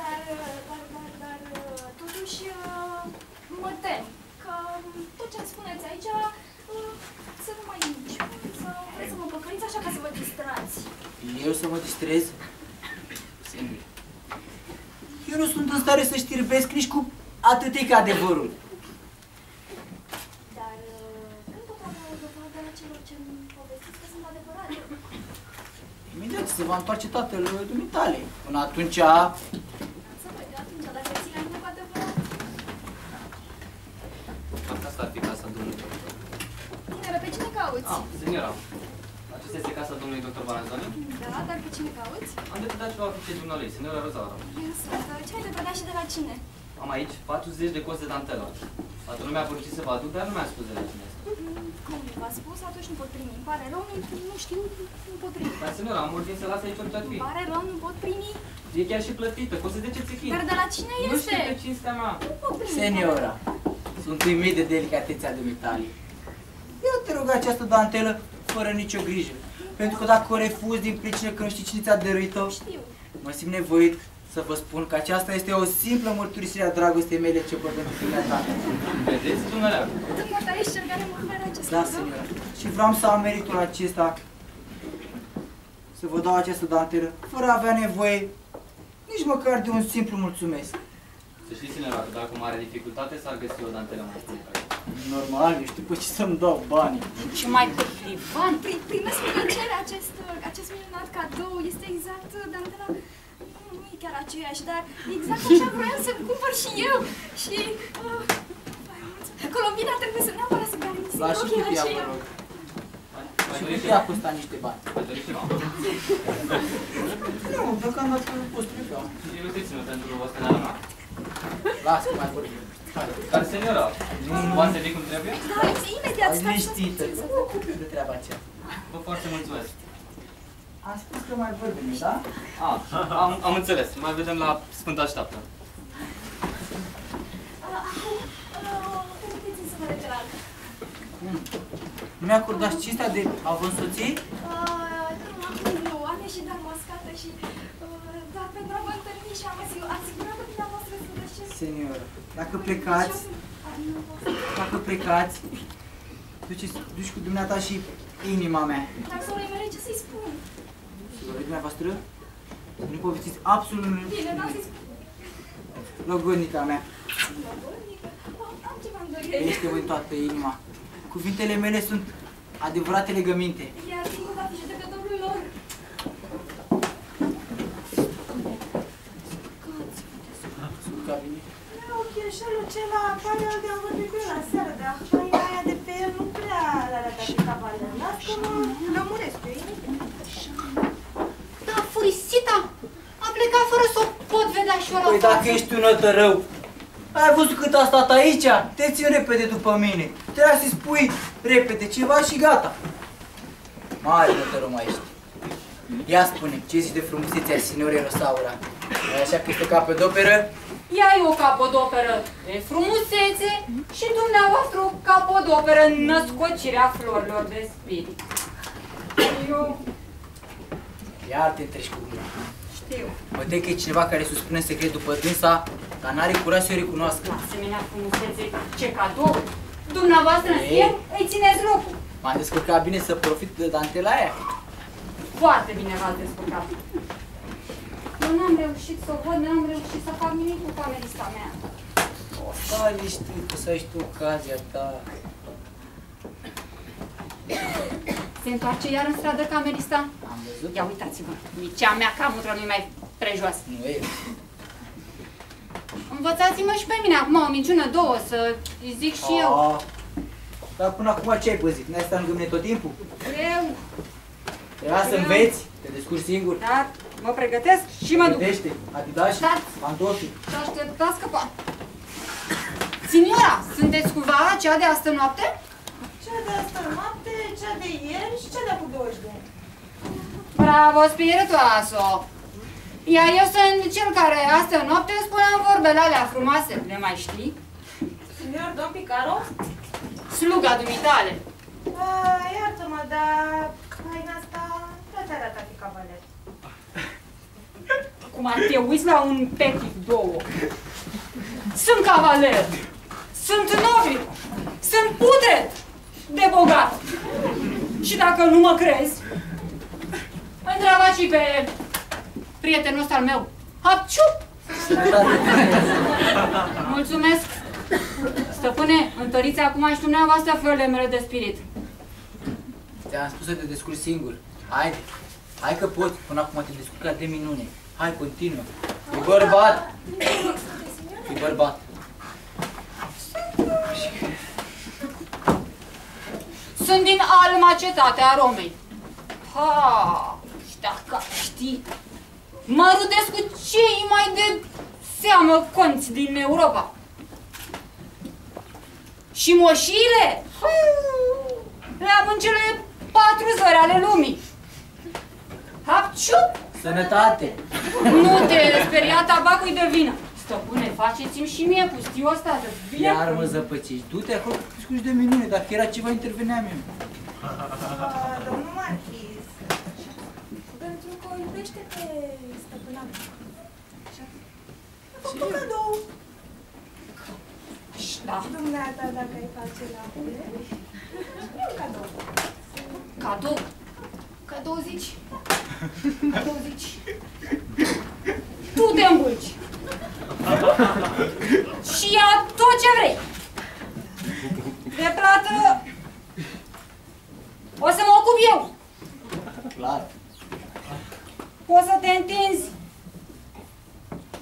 Dar, uh, dar, dar, dar, uh, totuși uh, mă tem că um, tot ce îmi spuneți aici uh, să nu mai minciuni, să vreți să mă păcăliți așa ca să vă distrați. Eu să mă distrez? Senior. Eu nu sunt în stare să știrbesc nici cu atâtic adevărul. Dar uh, când pot avea o dovadă a celor ce îmi povestiți că sunt adevărate? Imediat se va întoarce tatăl dumitale. Până atunci, Să văd atunci, dacă ține nu cu adevărat. Cam că asta ar fi casa domnului. Tinere, pe cine cauți? Ah, seniora. Acesta este casa domnului dr. Baranzoni. Da, dar pe cine cauți? Am de dat ceva oficii dumnealui, seniora Rosaura. Eu sunt. uh, Ce ai de predat și de la cine? Am aici 40 de cozi de dantelă. Toată lumea a poruncit să vă aduc, dar nu mi-a spus de la cine este. Mm, Cum nu v-a spus, atunci nu pot primi. Îmi pare rău, nu, nu știu, nu pot primi. Dar seniora, am ordin să las aici orice ar fi. Îmi pare rău, nu pot primi. E chiar și plătită, cozi de ce ți Dar de la cine Nu știu este? pe cinstea mea. Nu pot primi. Seniora, sunt uimit de delicatețea dumitale. Eu te rog această dantelă fără nicio grijă. Pentru că dacă o refuzi din pricină că nu știi cine ți-a dăruit-o, Știu. mă simt nevoit să vă spun că aceasta este o simplă mărturisire a dragostei mele ce văd pentru dumneata. Vedeți, dumnealea? Dumneata ești cel care mă oferă acest Da, cadou? seniora. Și vreau să am meritul acesta să vă dau această dantelă fără a avea nevoie nici măcar de un simplu mulțumesc. Să știți, seniora, că dacă cu mare dificultate s-ar găsi o dantelă mai scumpă. Normal, eu știu pe ce să-mi dau banii. Ce mai potrivan. Pri- Primesc cu plăcere acest, uh, acest minunat cadou. Este exact uh, dantela... Nu, nu e chiar aceeași, dar exact așa vreau să-mi cumpăr și eu. Și... Uh, vai, mulțumesc. Colombina trebuie să neapărat să garantezi La și ochii cât ia, vă aceia. rog. Mai Și mai cât doriți ia ceva? costat niște bani. Mai doriți ceva? Nu, deocamdată poți trebui. Ilustriți-mă pentru osteneala mea. Lasă, mai vorbim. Dar, seniora, nu poate să vii cum trebuie? Da, imediat, Ai stați, liniștită, stați, nu stați. mă ocup de treaba aceea. Vă foarte mulțumesc. Am spus că mai vorbim, da? A, am, am înțeles. Mai vedem la Sfânta Așteaptă. Ah, Acum, uh, permiteți-mi să mă retrag. Nu mi-a acordat cinstea de a vă însoți? Uh, Nu, acum nu, am ieșit doar mascată și... uh, Dar pentru a vă întâlni și am asigur- asigurat că dumneavoastră sunteți ce... Senior, dacă plecați, dacă plecați, duceți, duci cu dumneata și inima mea. Dar sorei mele, ce să-i spun? Surorii dumneavoastră, nu povestiți absolut nimic. Bine, n-am să-i spun. Logodnica mea, Băbănică, am ceva îndoieli. ești voi în toată inima. Cuvintele mele sunt adevărate legăminte. Iar timpul va fi judecătorul lor. Sub cabinet. Nu, cheșelul acela care de-am vorbit cu el la seară, dar haina aia de pe el nu prea l-a arătat pe cavaler. Las că mă lămuresc pe ei. Da, furisita! A plecat fără să o pot vedea și ora Păi dacă ești un rău, ai văzut cât a stat aici? Te țin repede după mine. Trebuie să-i spui repede ceva și gata. Mare nătărău mai ești. Ia spune, ce zici de frumusețea signorei Rosaura? E așa că este capodoperă? Ea e o capodoperă de frumusețe și dumneavoastră o capodoperă în născocirea florilor de spirit. Eu Iar te întreci cu mine. știu, Mă tem că e cineva care suspune secret după dânsa, dar n-are curaj să o recunoască. la asemenea frumusețe, ce cadou! Dumneavoastră, în Ei. schimb, îi țineți locul. M-am descurcat bine să profit de dantela aia. Foarte bine v-ați descurcat. Eu n-am reușit să o văd, n-am reușit să fac nimic cu camerista mea. Stai liniștit, să ai tu ocazia ta. Se întoarce iar în stradă camerista? Am văzut? Ia uitați-vă, nici a mea camutră nu-i mai prejoasă. Nu e. Învățați-mă și pe mine acum o minciună, două, să îi zic și eu. Ah. Dar până acum ce ai păzit? N-ai stat lângă mine tot timpul? Eu, Trebuia să înveți, te descurci singur. dar mă pregătesc și mă duc. Gândește, adidași, Stați. pantofi. Și așteptați că pa... Signora, sunteți cumva cea de astă noapte? Cea de asta noapte, cea de ieri și cea de acum 20 de ani. Bravo, spiritoaso! Iar eu sunt cel care astă noapte spuneam vorbele alea frumoase. Le mai știi? Signor Don Picaro? Sluga dumitale. Ah, iartă-mă, dar haina asta nu ți-a arătat pe cavaler. Cum ar te uiți la un petit două. Sunt cavaler, sunt nobil, sunt putred de bogat. Și dacă nu mă crezi, întreabă și pe prietenul ăsta al meu. Hapciup! Mulțumesc! Stăpâne, întăriți acum și dumneavoastră flările mele de spirit. Ți-am spus să te descurci singur. Haide, hai că poți. Până acum te descurcat de minune. Hai, continuă. E bărbat. E bărbat. Sunt din Alma, cetatea Romei. Ha, și dacă ar ști, mă rudesc cu cei mai de seamă conți din Europa. Și moșile le am în cele patru zări ale lumii. Hapciup! Sănătate. Nu te speria, tabacul de vină. Stăpâne, faceți-mi și mie pustiul ăsta de vină. Iar mă zăpăcești. Du-te acolo, te descurci de minune. Dacă era ceva, interveneam eu. Ah, domnul Marchis. Pentru că o iubește pe stăpâna mea. A făcut un cadou. Da, Dumneata, dacă ai face la fel. E un cadou. cadou. Cadou zici? Cadou zici? Tu te îmbulci. Și ia tot ce vrei. De plată o să mă ocup eu. Clar. Poți să te întinzi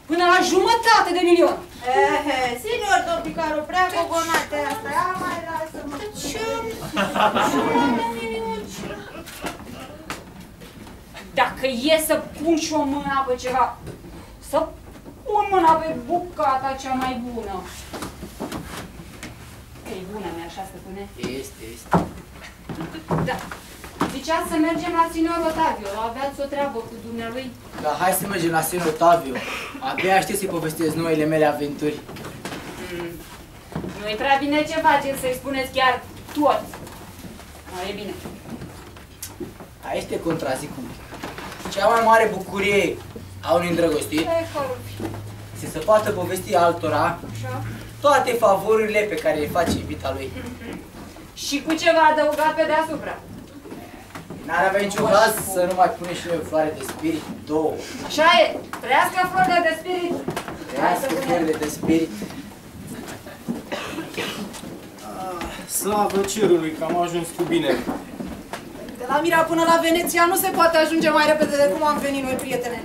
până la jumătate de milion. Ehe, signor Don Picaro, prea gogonate asta. Ia mai lasă-mă. Ce? Dacă e să pun și o mână pe ceva, să pun mâna pe bucata cea mai bună. e bună, mi așa spune? Este, este. Da. Zicea să mergem la Signor Otavio, aveați o treabă cu dumnealui? Dar hai să mergem la Sen Otavio. Abia aștept să-i povestesc noile mele aventuri. Mm. Nu-i prea bine ce faceți să-i spuneți chiar tot. Nu, e bine. Aici te contrazic un pic. Cea mai mare bucurie a unui îndrăgostit E corupi. este să poată povesti altora Așa. toate favorurile pe care le face iubita lui. Și cu ce va adăuga pe deasupra? N-ar avea niciun caz să nu mai pune și noi o floare de spirit, două. Așa e, trăiască florile de spirit. Trăiască florile de spirit. Slavă cerului că am ajuns cu bine. De la Mira până la Veneția nu se poate ajunge mai repede de cum am venit noi, prietene.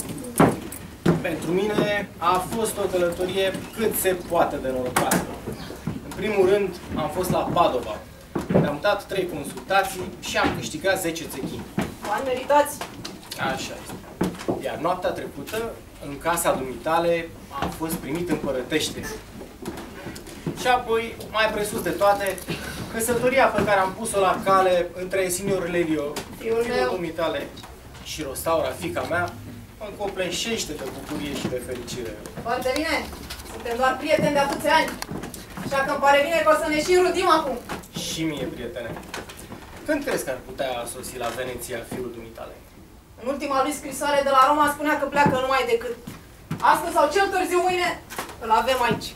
Pentru mine a fost o călătorie cât se poate de norocoasă. În primul rând am fost la Padova. Mi-am dat trei consultații și am câștigat 10 țechini. Bani meritați. Așa este. Iar noaptea trecută, în casa dumitale, am fost primit împărătește. Și apoi, mai presus de toate, căsătoria pe care am pus-o la cale între senior Lelio, Fiul meu. dumitale, și Rosaura, fica mea, mă copleșește de bucurie și de fericire. Foarte bine. Suntem doar prieteni de atâția ani. Așa că îmi pare bine că o să ne și rudim acum. Și mie, prietene. Când crezi că ar putea sosi la Veneția fiul dumitale? În ultima lui scrisoare de la Roma spunea că pleacă numai decât astăzi sau cel târziu mâine îl avem aici.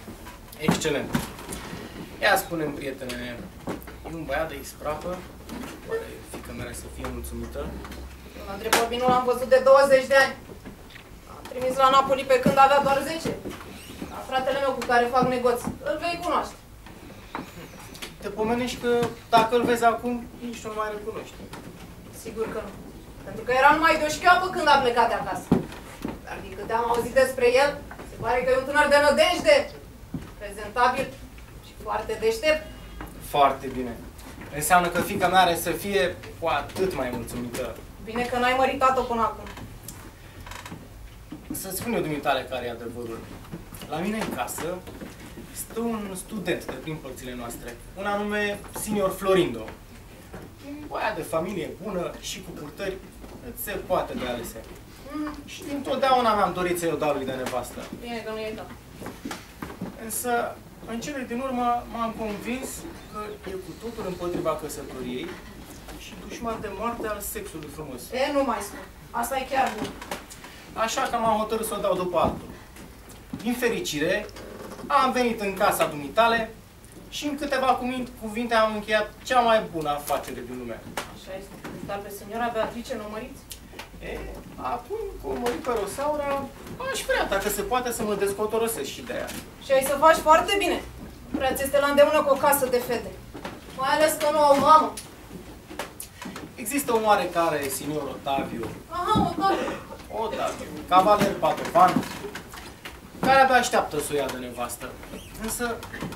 Excelent. Ia spune-mi, prietene, e un băiat de ispravă? Oare fică mea să fie mulțumită? La drept vorbit nu l-am văzut de 20 de ani. Am trimis la Napoli pe când avea doar 10. La fratele meu cu care fac negoți. Îl vei cunoaște. Te pomenești că dacă îl vezi acum, nici nu mai recunoști. Sigur că nu. Pentru că era numai de o șchioapă când a plecat de acasă. Dar din câte am auzit despre el, se pare că e un tânăr de nădejde, prezentabil și foarte deștept. Foarte bine. Înseamnă că fica mea are să fie cu atât mai mulțumită. Bine că n-ai măritat-o până acum. Să-ți spun eu dumitale care e adevărul. La mine în casă stă un student de prin părțile noastre, un anume Senior Florindo. Un băiat de familie bună și cu purtări cât se poate de alese. Mm, Și dintotdeauna mi-am dorit să-i o dau lui de nevastă. bine că nu e dat. Însă, în cele din urmă, m-am convins că e cu totul împotriva căsătoriei și dușman de moarte al sexului frumos. E, nu mai spun. Asta e chiar bun. Așa că m-am hotărât să o dau după altul. Din fericire, am venit în casa dumitale și în câteva cuvinte, cuvinte am încheiat cea mai bună afacere din lume. Așa este. Dar pe senora Beatrice nu o măriți? E, acum, cu mărit pe Rosaura, aș vrea, dacă se poate, să mă descotorosesc și de ea. Și ai să faci foarte bine. Preț este la îndemână cu o casă de fete. Mai ales că nu au mamă. Există un oarecare signor Otavio, Aha, o doamnă. Otavio, cavaler Padovan, care abia așteaptă să o ia de nevastă. Însă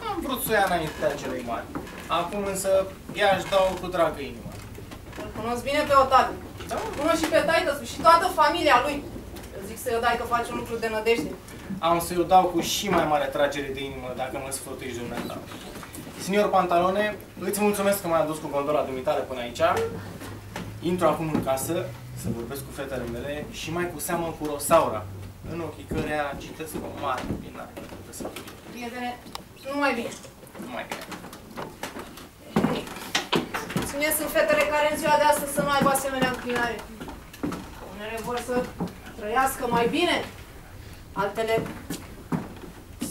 am vrut să o ia înaintea celei mari. Acum însă ea își dau cu dragă inima. Îl cunosc bine pe Otaviu. Da? Îl cunosc și pe taită și toată familia lui. Eu zic să-i dai că faci un lucru de nădejde. Am să-i o dau cu și mai mare tragere de inimă dacă mă sfătuiești dumneata. Signor Pantalone, îți mulțumesc că m-ai adus cu gondola dumitare până aici. Intru acum în casă să vorbesc cu fetele mele și mai cu seamă cu Rosaura, în ochii căreia citesc o mare binare pentru căsătorie. Prietene, numai bine. Numai bine. Cine sunt fetele care în ziua de astăzi să nu aibă asemenea înclinare? Unele vor să trăiască mai bine, altele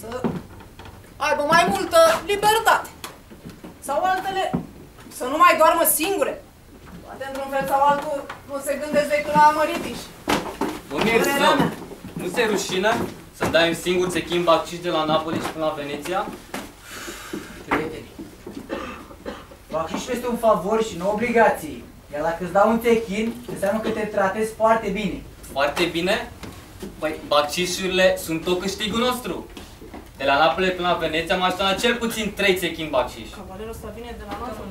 să aibă mai multă libertate. Sau altele să nu mai doarmă singure. Poate într-un fel sau altul nu se gândesc decât la măritiși. Mă mir, Părerea mea. Nu se rușină să-mi dai un singur țechim bacciș de la Napoli și până la Veneția? Prieteni, Bacșișul este un favor și nu o obligație. Iar dacă îți dau un techin, înseamnă că te tratezi foarte bine. Foarte bine? Păi, baccișurile sunt tot câștigul nostru. De la Napoli până la Veneția m-aș da cel puțin 3 țechim bacciș. Cavalerul ăsta vine de la noastră.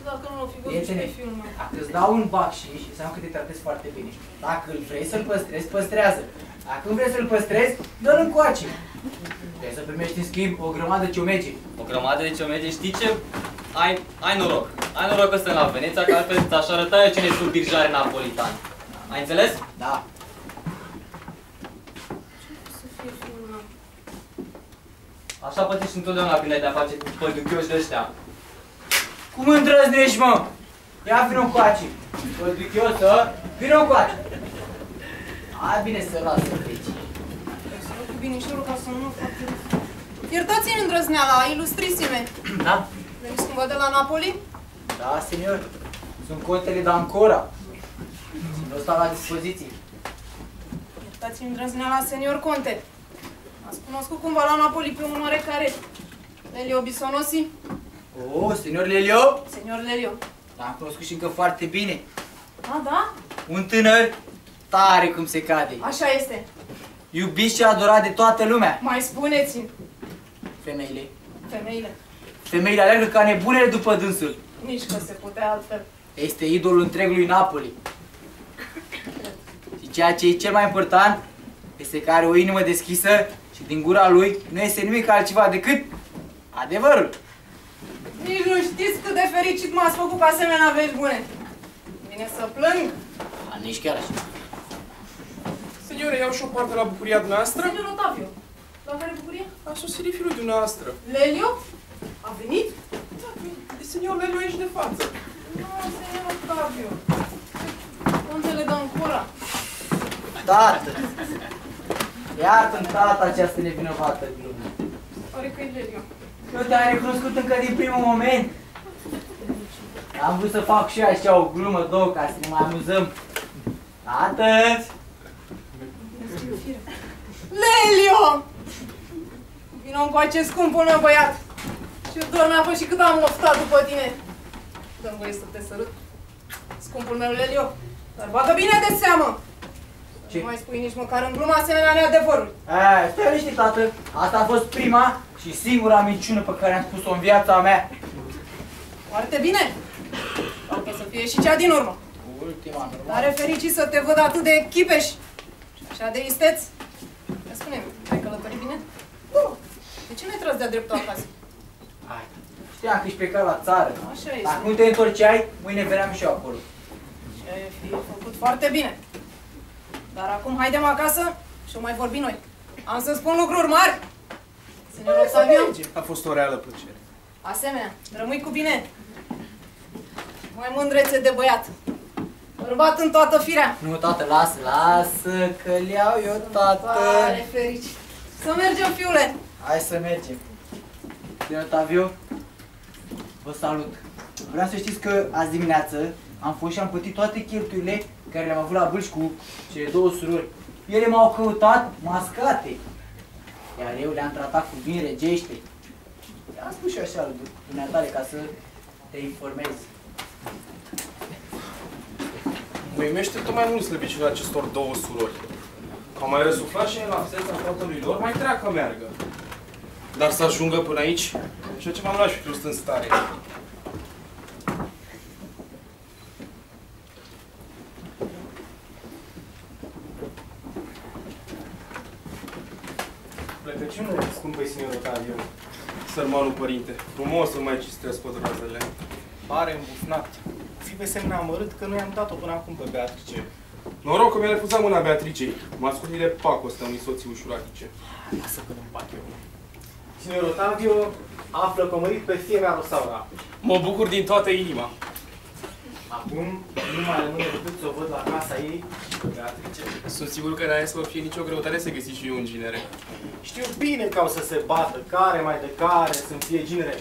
Și nu știu dacă nu l-o fi văzut și Prietene, pe fiul meu. dacă îți dau un bacșiș, înseamnă că te tratezi foarte bine. Dacă îl vrei să-l păstrezi, păstrează. Acum vrei să-l păstrezi, dă-l încoace. Vrei să primești în schimb o grămadă ciomege. O grămadă de ciomege, știi ce? Ai, ai noroc. Ai noroc că sunt la Veneția, că altfel ți-aș arăta eu cine sunt birjare napolitani. Ai înțeles? Da. Așa pățești întotdeauna când ai de-a face cu păduchioși de ăștia. Cum îndrăznești, mă? Ia vină încoace. Păduchiosă, vină încoace. Hai bine să lasă aici. Să rog cu binișorul ca să nu fac Iertați-mi îndrăzneala, ilustrisime. Da? Veniți cumva de la Napoli? Da, senior. Sunt contele d'Ancora. Nu stau la dispoziție. Iertați-mi îndrăzneala, senior conte. Ați cunoscut cumva la Napoli pe un oarecare Lelio Bisonosi? Oh, senior Lelio? Senior Lelio. L-am cunoscut și încă foarte bine. A, da? Un tânăr tare cum se cade. Așa este. Iubit și adorat de toată lumea. Mai spuneți-mi, Femeile. femeile, Femeile alergă ca nebunele după dânsul. nici că se putea altfel. Este idolul întregului Napoli. Și ceea ce e cel mai important este că are o inimă deschisă și din gura lui nu este nimic altceva decât adevărul. Nici nu știți cât de fericit m-ați făcut cu asemenea vești bune. Vine să plâng. A, nici chiar așa. Seniore, iau și o parte la bucuria dumneavoastră. Senior Otavio, la care bucurie? A sosit fiul dumneavoastră. Lelio? A venit? Da, e senior Lelu aici de față. Nu, senior Otavio. Contele de Ancora. Tată! Iartă-mi tata această nevinovată glumă. Oare că e Lelio? Eu te-am recunoscut încă din primul moment. Am vrut să fac și eu așa o glumă, două, ca să ne mai amuzăm. Tată! Lelio! Vino încoace, scumpul meu băiat. Ce dor mi-a fost și cât am oftat după tine. Dă-mi voie să te sărut. Scumpul meu Lelio. Dar bagă bine de seamă. Să Ce? Nu mai spui nici măcar în glumă asemenea neadevăruri. E, stai liniștit, tată. Asta a fost prima și singura minciună pe care am spus-o în viața mea. Foarte bine. Poate să fie și cea din urmă. Ultima, normal. Tare fericit să te văd atât de chipeș și așa de isteț. Ia spune ai călătorit bine? Nu. De ce nu-ai tras de-a dreptul acasă? Hai. Știam că ești plecat la țară. Așa este. Dacă nu te întorceai, mâine veneam și eu acolo. Și ai fi făcut foarte bine. Dar acum haidem acasă și o mai vorbim noi. Am să spun lucruri mari. Senior Octaviu, A fost o reală plăcere. asemenea, rămâi cu bine. Mai mândrețe de băiat. Bărbat în toată firea. Nu, tată, lasă, lasă, că-l iau eu, tată. Tare fericit. Să mergem, fiule. Hai să mergem. Domnul Taviu, vă salut. Vreau să știți că azi dimineață am fost și am plătit toate cheltuielile care le-am avut la bâlci cu cele două surori. Ele m-au căutat mascate. Iar eu le-am tratat cu vin regește. I-am spus și eu așa lui dumneatale ca să te informezi. Mă uimește tot mai mult slăbiciunea acestor două surori. Am mai răsuflat și în absența tatălui lor, mai treacă meargă. Dar să ajungă până aici, așa ceva nu l-aș fi crezut în stare. Plecăciune, scumpă signor Otaviu. Sărmanul părinte, frumos să mai cistrez pădurazele. Pare îmbufnat. Fi pe semne amărât că noi am dat-o până acum pe Beatrice. Noroc că mi-a refuzat mâna Beatricei. M-a scurt de pacostea unui soții ușuratice. Lasă că nu-mi pac eu. Signor Otavio află că mărit pe fie mea Rosaura. Mă bucur din toată inima. Acum nu mai rămâne decât să o văd la casa ei pe Beatrice. Sunt sigur că n-ai să vă fie nicio greutate să găsiți și eu un ginere. Știu bine că au să se bată care mai de care să-mi fie ginere.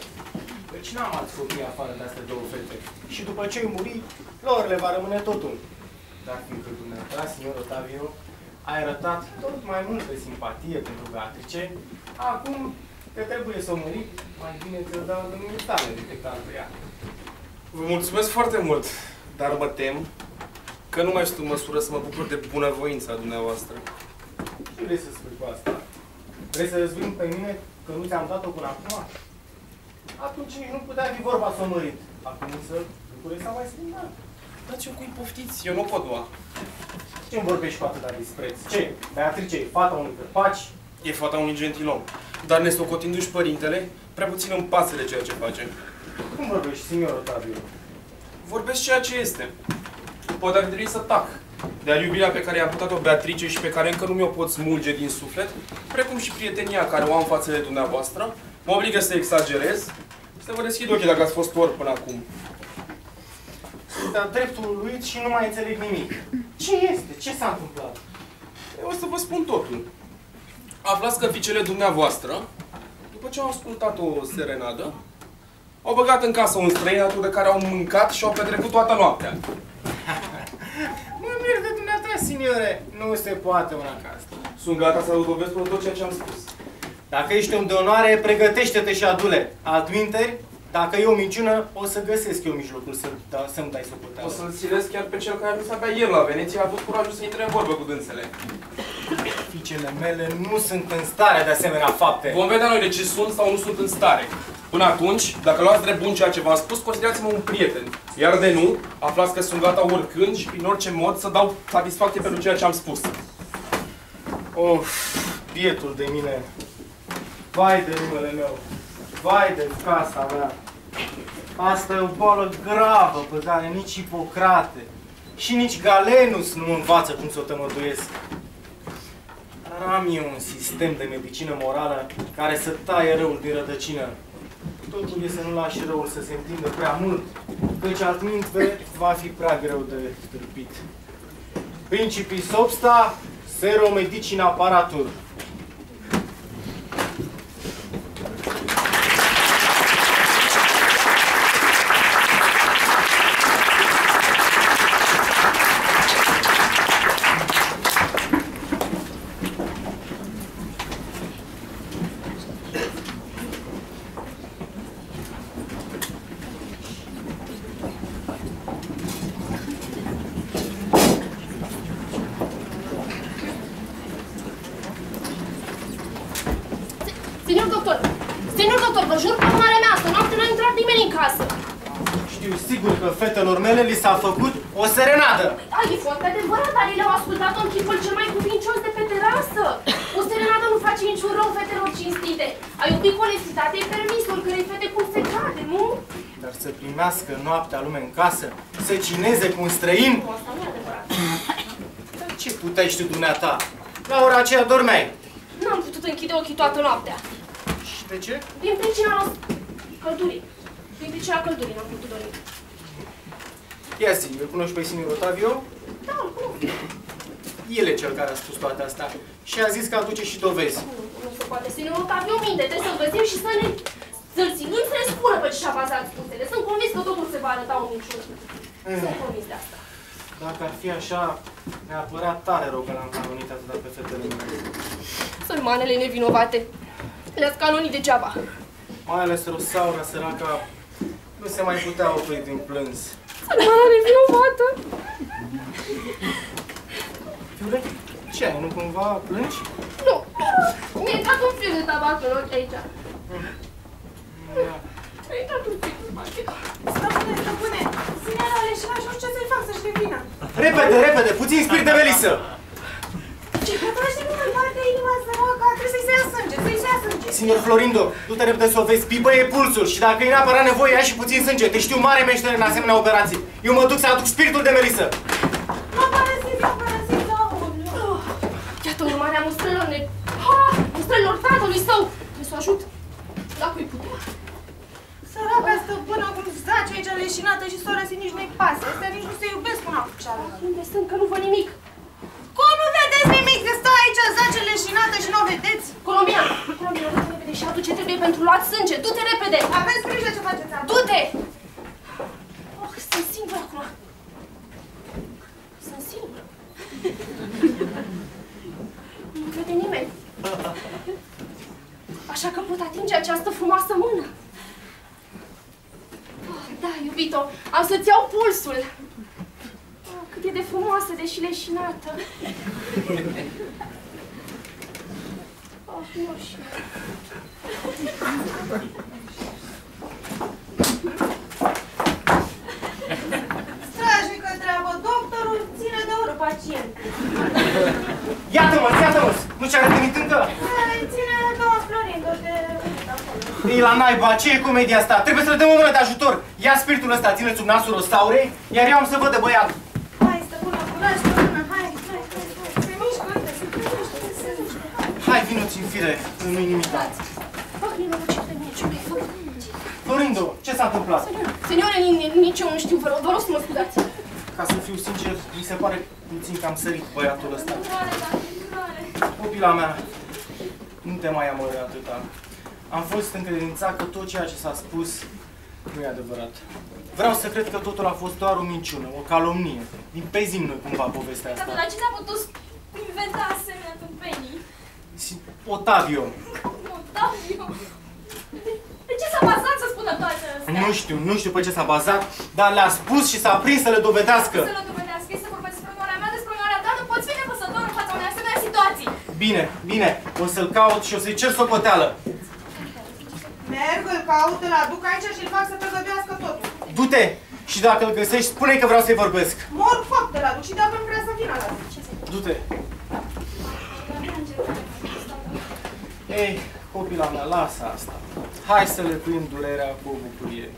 Căci n-am alți copii afară de astea două fete. Și după ce îi muri, lor le va rămâne tot un. Dar fiindcă dumneata, signor Otavio, ai arătat tot mai multă simpatie pentru Beatrice, acum că trebuie să o muri, mai bine ți-o dau în tale decât altă ea. Vă mulțumesc foarte mult, dar mă tem că nu mai sunt în măsură să mă bucur de bunăvoința dumneavoastră. Ce vrei să spui cu asta? Vrei să răzvin pe mine că nu ți-am dat-o până acum? Atunci nici nu putea fi vorba să o mărit. Acum însă lucrurile s-au mai schimbat. Dați-o cui poftiți, eu nu pot lua. Ce-mi vorbești cu atâta dispreț? Ce? Beatrice, e fata unui cărpaci? E fata unui gentilom. Dar nesocotindu-și părintele, prea puțin îmi pasă de ceea ce face. Cum vorbești, signor Otaviu? Vorbesc ceea ce este. Poate ar trebui să tac. De iubirea pe care i-a putut-o Beatrice și pe care încă nu mi-o pot smulge din suflet, precum și prietenia care o am față de dumneavoastră, mă obligă să exagerez, să vă deschid ochii dacă ați fost orb până acum. Sunt de dreptul lui și nu mai înțeleg nimic. Ce este? Ce s-a întâmplat? Eu o să vă spun totul. Aflați că fiicele dumneavoastră, după ce au ascultat o serenadă, au băgat în casă un străin alături de care au mâncat și au petrecut toată noaptea. Mă mir de dumneata, signore. Nu se poate una ca asta. Sunt gata să dovesc tot ceea ce am spus. Dacă ești om de onoare, pregătește-te și adule. Altminteri, dacă e o minciună, o să găsesc eu mijlocul să, da, să-mi dai socoteală. O să-l silesc chiar pe cel care nu s-avea ieri la Veneția, a avut curajul să intre în vorbă cu dânsele. Fiicele mele nu sunt în stare de asemenea fapte. Vom vedea noi de ce sunt sau nu sunt în stare. Până atunci, dacă luați drept bun ceea ce v-am spus, considerați-mă un prieten. Iar de nu, aflați că sunt gata oricând și prin orice mod să dau satisfacție pentru ceea ce am spus. Of, bietul de mine. Vai de numele meu. Vai de casa mea. Asta e o boală gravă pe care nici Hipocrate și nici Galenus nu mă învață cum să o tămăduiesc. Dar am eu un sistem de medicină morală care să taie răul din rădăcină. Totul e să nu lași răul să se întindă prea mult, căci altmintve va fi prea greu de târpit. Principis obsta, sero medicina aparatur. Senior doctor, senior doctor, vă jur pe marea mea, asta noapte n-a intrat nimeni în casă. Știu sigur că fetelor mele li s-a făcut o serenadă. Ai, e foarte adevărat, dar ele au ascultat-o în chipul cel mai cuvincios de pe terasă. O serenadă nu face niciun rău fetelor cinstite. A iubit cu onestitate e permis oricărei fete cum se cade, nu? Dar să primească noaptea lume în casă, să cineze cu un străin? Nu, asta nu e adevărat. Dar ce puteai ști dumneata? La ora aceea dormeai. N-am putut închide ochii toată noaptea. Și de ce? Din pricina căldurii. Din pricina căldurii n-am putut dormi. Ia zi, îl cunoști pe Sinir Otavio? Da, îl cunosc. El e cel care a spus toate astea și a zis că aduce și dovezi. Nu, nu se poate. Să ne Otaviu minte, trebuie să-l găsim și să ne... Să-l ținem să ne spună pe ce și-a bazat spusele. Sunt convins că totul se va arăta o minciună. Sunt convins de asta. Dacă ar fi așa, mi-ar părea tare rău că l-am canonit atâta pe fetele mele. Sărmanele nevinovate. Le-ați canonit degeaba. Mai ales Rosaura, săraca, nu se mai putea opri din plâns. Sărmana nevinovată. Fiule, ce ai? Nu cumva plângi? Nu. Mi-a intrat un fir de tabac în ochi aici. Mi-a intrat un fir de tabac. Stăpâne, stăpâne, signora Aleșina și nu știu ce să-i fac să-și revină. Repede, repede, puțin spirit de melisă! Ce hătărește nu mai parte inima săraca, trebuie să-i se ia sânge, să-i se ia sânge. Signor Florindo, du-te repede să o vezi, pipăie pulsul și dacă e neapărat nevoie, ia și puțin sânge. Te știu mare meștere în asemenea operații. Eu mă duc să aduc spiritul de melisă. M-a părăsit, m-a părăsit, aoleu. Iată urmarea mustrărilor ne... Ah, mustrărilor tatălui său. Ne să o ajut la cui putea. Săraca stăpână, cum zace aici leșinată și sora si nici nu-i pasă. Astea nici nu se iubesc una cu cealaltă. Unde sunt, că nu văd nimic. Cum nu vedeți nimic? Că stă aici zace leșinată și nu o vedeți? Colombian, Colombian, du-te repede și adu ce trebuie pentru luat sânge. Du-te repede. Aveți grijă ce faceți acum. Du-te! Oh, sunt singură acum. Sunt singură. Nu vede nimeni. Așa că pot atinge această frumoasă mână. Oh, da, iubito, am să-ți iau pulsul. Oh, cât e de frumoasă, deși leșinată. Oh, moș. Strașnică treabă, doctorul ține de oră pacientul. Iată-mă, iată-mă! Nu ți-a revenit încă? Ține două florinde de acolo. Ei, la naiba, ce e comedia asta? Trebuie să le dăm o mână de ajutor. Ia spiritul ăsta, ține sub nasul rostaurei, iar eu am să văd de băiat. Hai, stăpână, curaj, stăpână, hai, hai, hai, hai. Se mișcă, uite, se mișcă, se mișcă. Hai, vino-ți în fire, că nu-i nimic. Fac nenorocire mie, ce mi-ai făcut? Florindo, ce s-a întâmplat? Seniore, ni- nici eu nu știu, vă rog, vă rog să mă scuzați. Ca să fiu sincer, mi se pare puțin că am sărit băiatul ăsta. Îndurare, dar îndurare. Copila mea, nu te mai amără atâta. Am fost încredințat că tot ceea ce s-a spus nu e adevărat. Vreau să cred că totul a fost doar o minciună, o calomnie. Din pe zimnă cumva povestea Dar asta. de la cine a putut inventa asemenea tâmpenii? Si- Otavio, Octavio. De, de ce s-a bazat să spună toate astea? nu știu, nu știu pe ce s-a bazat, dar le-a spus și s-a prins să le dovedească. Să le dovedească, este vorba despre onoarea mea, despre onoarea ta, nu poți fi nepăsător în fața unei asemenea situații. Bine, bine, o să-l caut și o să-i cer socoteală. Merg, îl caut, îl aduc aici și îl fac să tăgăduiască totul. Du-te și dacă îl găsești, spune că vreau să-i vorbesc. Mor fapt îl aduc și dacă nu vrea să vină la Du-te. Ei, copila mea, lasă asta. Hai să le prim durerea cu o bucurie.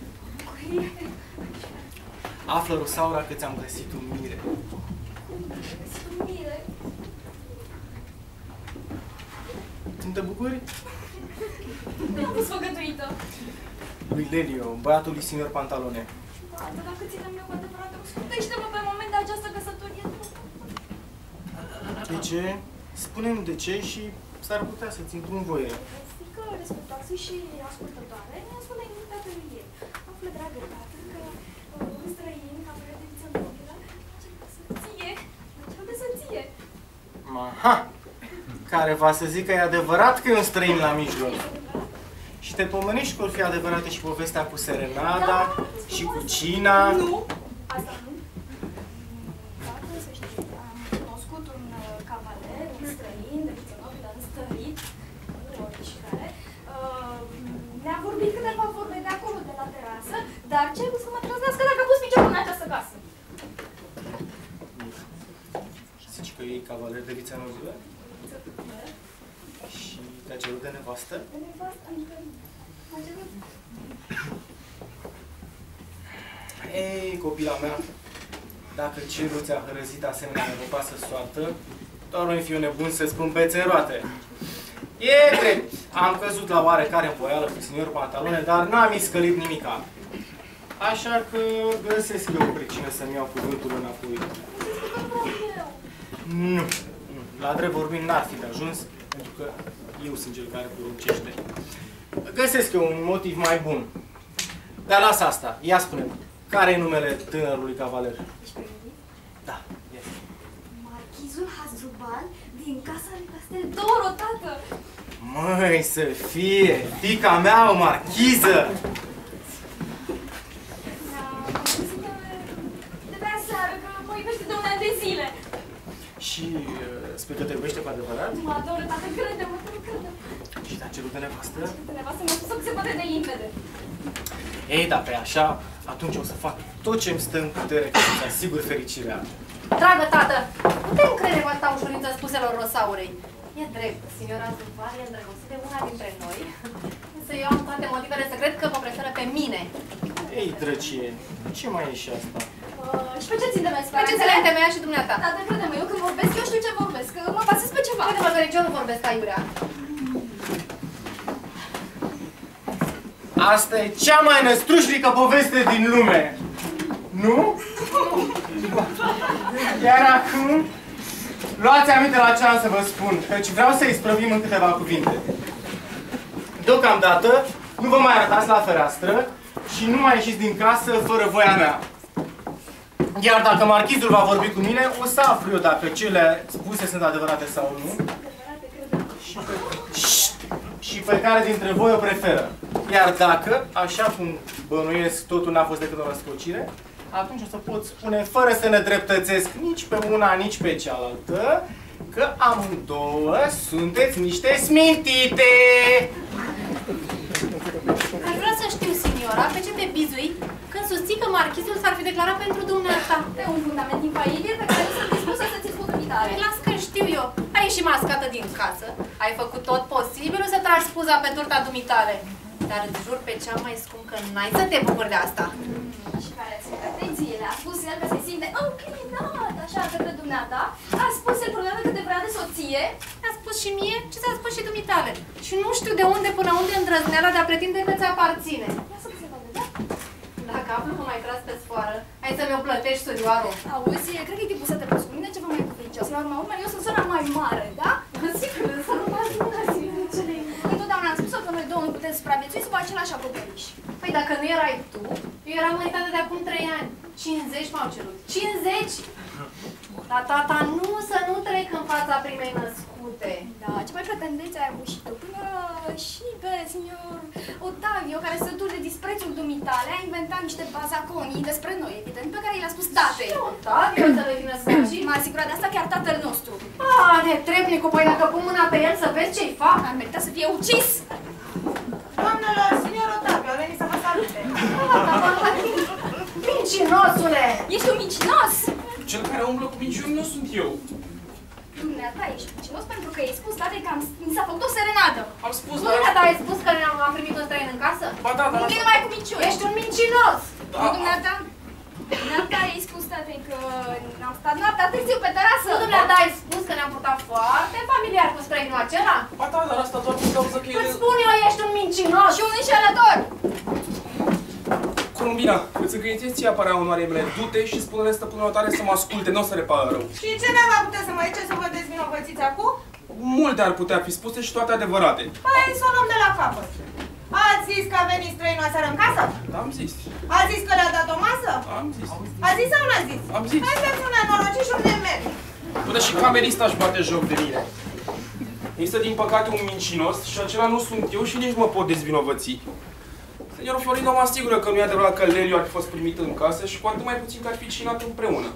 Află, Rosaura, că ți-am găsit un mire. Mire. Nu te bucuri? Nu am fost făgătuită. Lui Lelio, băiatul lui Signor Pantalone. Dar dacă ținem eu cu adevărat, scutește-mă pe moment de această căsătorie. De ce? Spune-mi de ce și s-ar putea să-ți intru în voie. Fică respectoasă și ascultătoare, ne ascultă invitatul lui ei. Află, dragă tată, că uh, un străin, ca pretență nobilă, ție, acel de soție. Aha! Care va să zic că e adevărat că e un străin la mijloc. Și te pomenești că or fi adevărată și povestea cu serenada și cu cina. Nu, asta nu. Tată, să știi, am cunoscut un uh, cavaler, un străin, de viță nobilă, înstărit, nu orice uh, Ne-a vorbit câteva vorbe de acolo, de la terasă, dar ce să mă trăznească dacă a pus piciorul în această casă? Zici că e cavaler de vița nobilă? Și te-a cerut de nevastă? De nevastă, adică... a cerut Ei, copila mea, dacă cerul ți-a hărăzit asemenea nevopață soartă, doar nu fi un nebun să spun bețe în roate. E drept, am căzut la oarecare învoială cu senior Pantalone, dar n-am iscălit nimica. Așa că găsesc eu o pricină să-mi iau cuvântul înapoi. Nu, nu. La drept vorbind n-ar fi de ajuns, pentru că eu sunt cel care poruncește. Găsesc eu un motiv mai bun. Dar lasă asta, ia spune care e numele tânărului cavaler? Da, e. Marchizul Hasdrubal din casa lui Castel Doro, tată! Măi, să fie, fica mea o marchiză! Ne-a găsit de, de pe aseară, că mă iubește de un an de zile. Și uh, spui că te iubește cu adevărat? Mă adoră, tată, crede-mă, crede-mă. Și te-a cerut de nevastă? De nevastă mi-a spus că se poate de limpede. Ei, dacă e așa, atunci o să fac tot ce-mi stă în putere ca să-ți asigur fericirea. Dragă tată, nu te încrede cu atâta ușurință spuselor Rosaurei. E drept, signora Zuval e îndrăgostit de una dintre noi. Însă eu am toate motivele să cred că mă preferă pe mine. Ei, drăcie, ce mai e și asta? Uh, și pe ce țin de mea Pe ce se le întemeia și dumneata? Tată, crede-mă, eu când vorbesc, eu știu ce vorbesc, că mă bazez pe ceva. Crede-mă că nici eu nu vorbesc aiurea. Asta e cea mai năstrușnică poveste din lume. Nu? Iar acum, luați aminte la ce am să vă spun, căci vreau să-i sprăvim în câteva cuvinte. Deocamdată, nu vă mai arătați la fereastră și nu mai ieșiți din casă fără voia mea. Iar dacă marchizul va vorbi cu mine, o să aflu eu dacă cele spuse sunt adevărate sau nu. Și pe, Șt! și pe care dintre voi o preferă. Iar dacă, așa cum bănuiesc, totul n-a fost decât o răscocire, atunci o să pot spune, fără să ne dreptățesc nici pe una, nici pe cealaltă, că amândouă sunteți niște smintite. Aș vrea să știu, signora, pe ce te bizui când susții că marchizul s-ar fi declarat pentru dumneata. Pe un fundament din familie pe care nu sunt dispusă să ți-l spun Las că știu eu. Ai ieșit mascată din casă. Ai făcut tot posibilul să tragi spuza pe turta dumitale. Dar îți jur pe cea mai scump că n-ai să te bucuri de asta. Și care sunt atențiile? A spus el că se simte înclinat, așa, către dumneata. A spus el probleme că te vrea de soție. A spus și mie ce ți-a spus și dumitale. Și nu știu de unde până unde îndrăzneala de a pretinde că ți aparține. Lasă să se vadă, da? Dacă aflu că mai tras pe sfoară, hai să mi-o plătești, surioarul. Auzi, cred că e timpul să te pus cu mine ceva mai cuvincios. La urma urmei, eu sunt sora mai mare, da? Sigur, să nu mă Întotdeauna am spus-o că noi două nu putem supraviețui sub același acoperiș. Păi dacă nu erai tu, eu eram măritată de acum 3 ani. 50 m-au cerut. 50? La tata nu, să nu trec în fața primei născute. Da, ce mai pretendenți ai avut și tu? Până și pe signor Otavio, care se duce de disprețul dumitale, a inventat niște bazaconii despre noi, evident, pe care i le-a spus tatei. Otavio să le vină să M-a asigurat de asta chiar tatăl nostru. Ah, netrebnicu, păi dacă pun mâna pe el să vezi ce-i fac. Ar merita să fie ucis. Doamnelor, signor Otavio, a venit să vă salute. Mincinosule! Ești un mincinos! Cel care umblă cu minciuni nu sunt eu. Dumneata, ești mincinos pentru că ai spus tatei că am, mi s-a făcut o serenadă. Am spus, Nu, dar... dar ai spus că am am primit un străin în casă? Ba da, dar... Nu vine mai cu minciuni. Ești un mincinos! Da. Nu, dumneata, dumneata ai spus tatei că am stat noaptea târziu pe terasă. Nu, dumneata, ai spus că ne-am purtat foarte familiar cu străinul acela? Ba da, dar asta doar din cauza că Îți e... spun eu, ești un mincinos! Și un înșelător. Columbina, îți încredințez ție aparea onoarei mele. Du-te și spune-le stăpânilor tale să mă asculte, nu o să le pară rău. Și ce ne va putea să mă zice să vă dezvinovățiți acum? Multe ar putea fi spuse și toate adevărate. Păi să o luăm de la capăt. Ați zis că a venit străinul aseară în casă? Am zis. Ați zis că le-a dat o masă? Am zis. A zis sau n-a zis? Am zis. Sunteți un nenorocit și un nemeri. Până și camerista își bate joc de mine. Este din păcate un mincinos și acela nu sunt eu și nici mă pot dezvinovăți. Seniorul Florindo mă asigură că nu e adevărat că Leliu ar fi fost primit în casă și cu atât mai puțin că ar fi cinat împreună.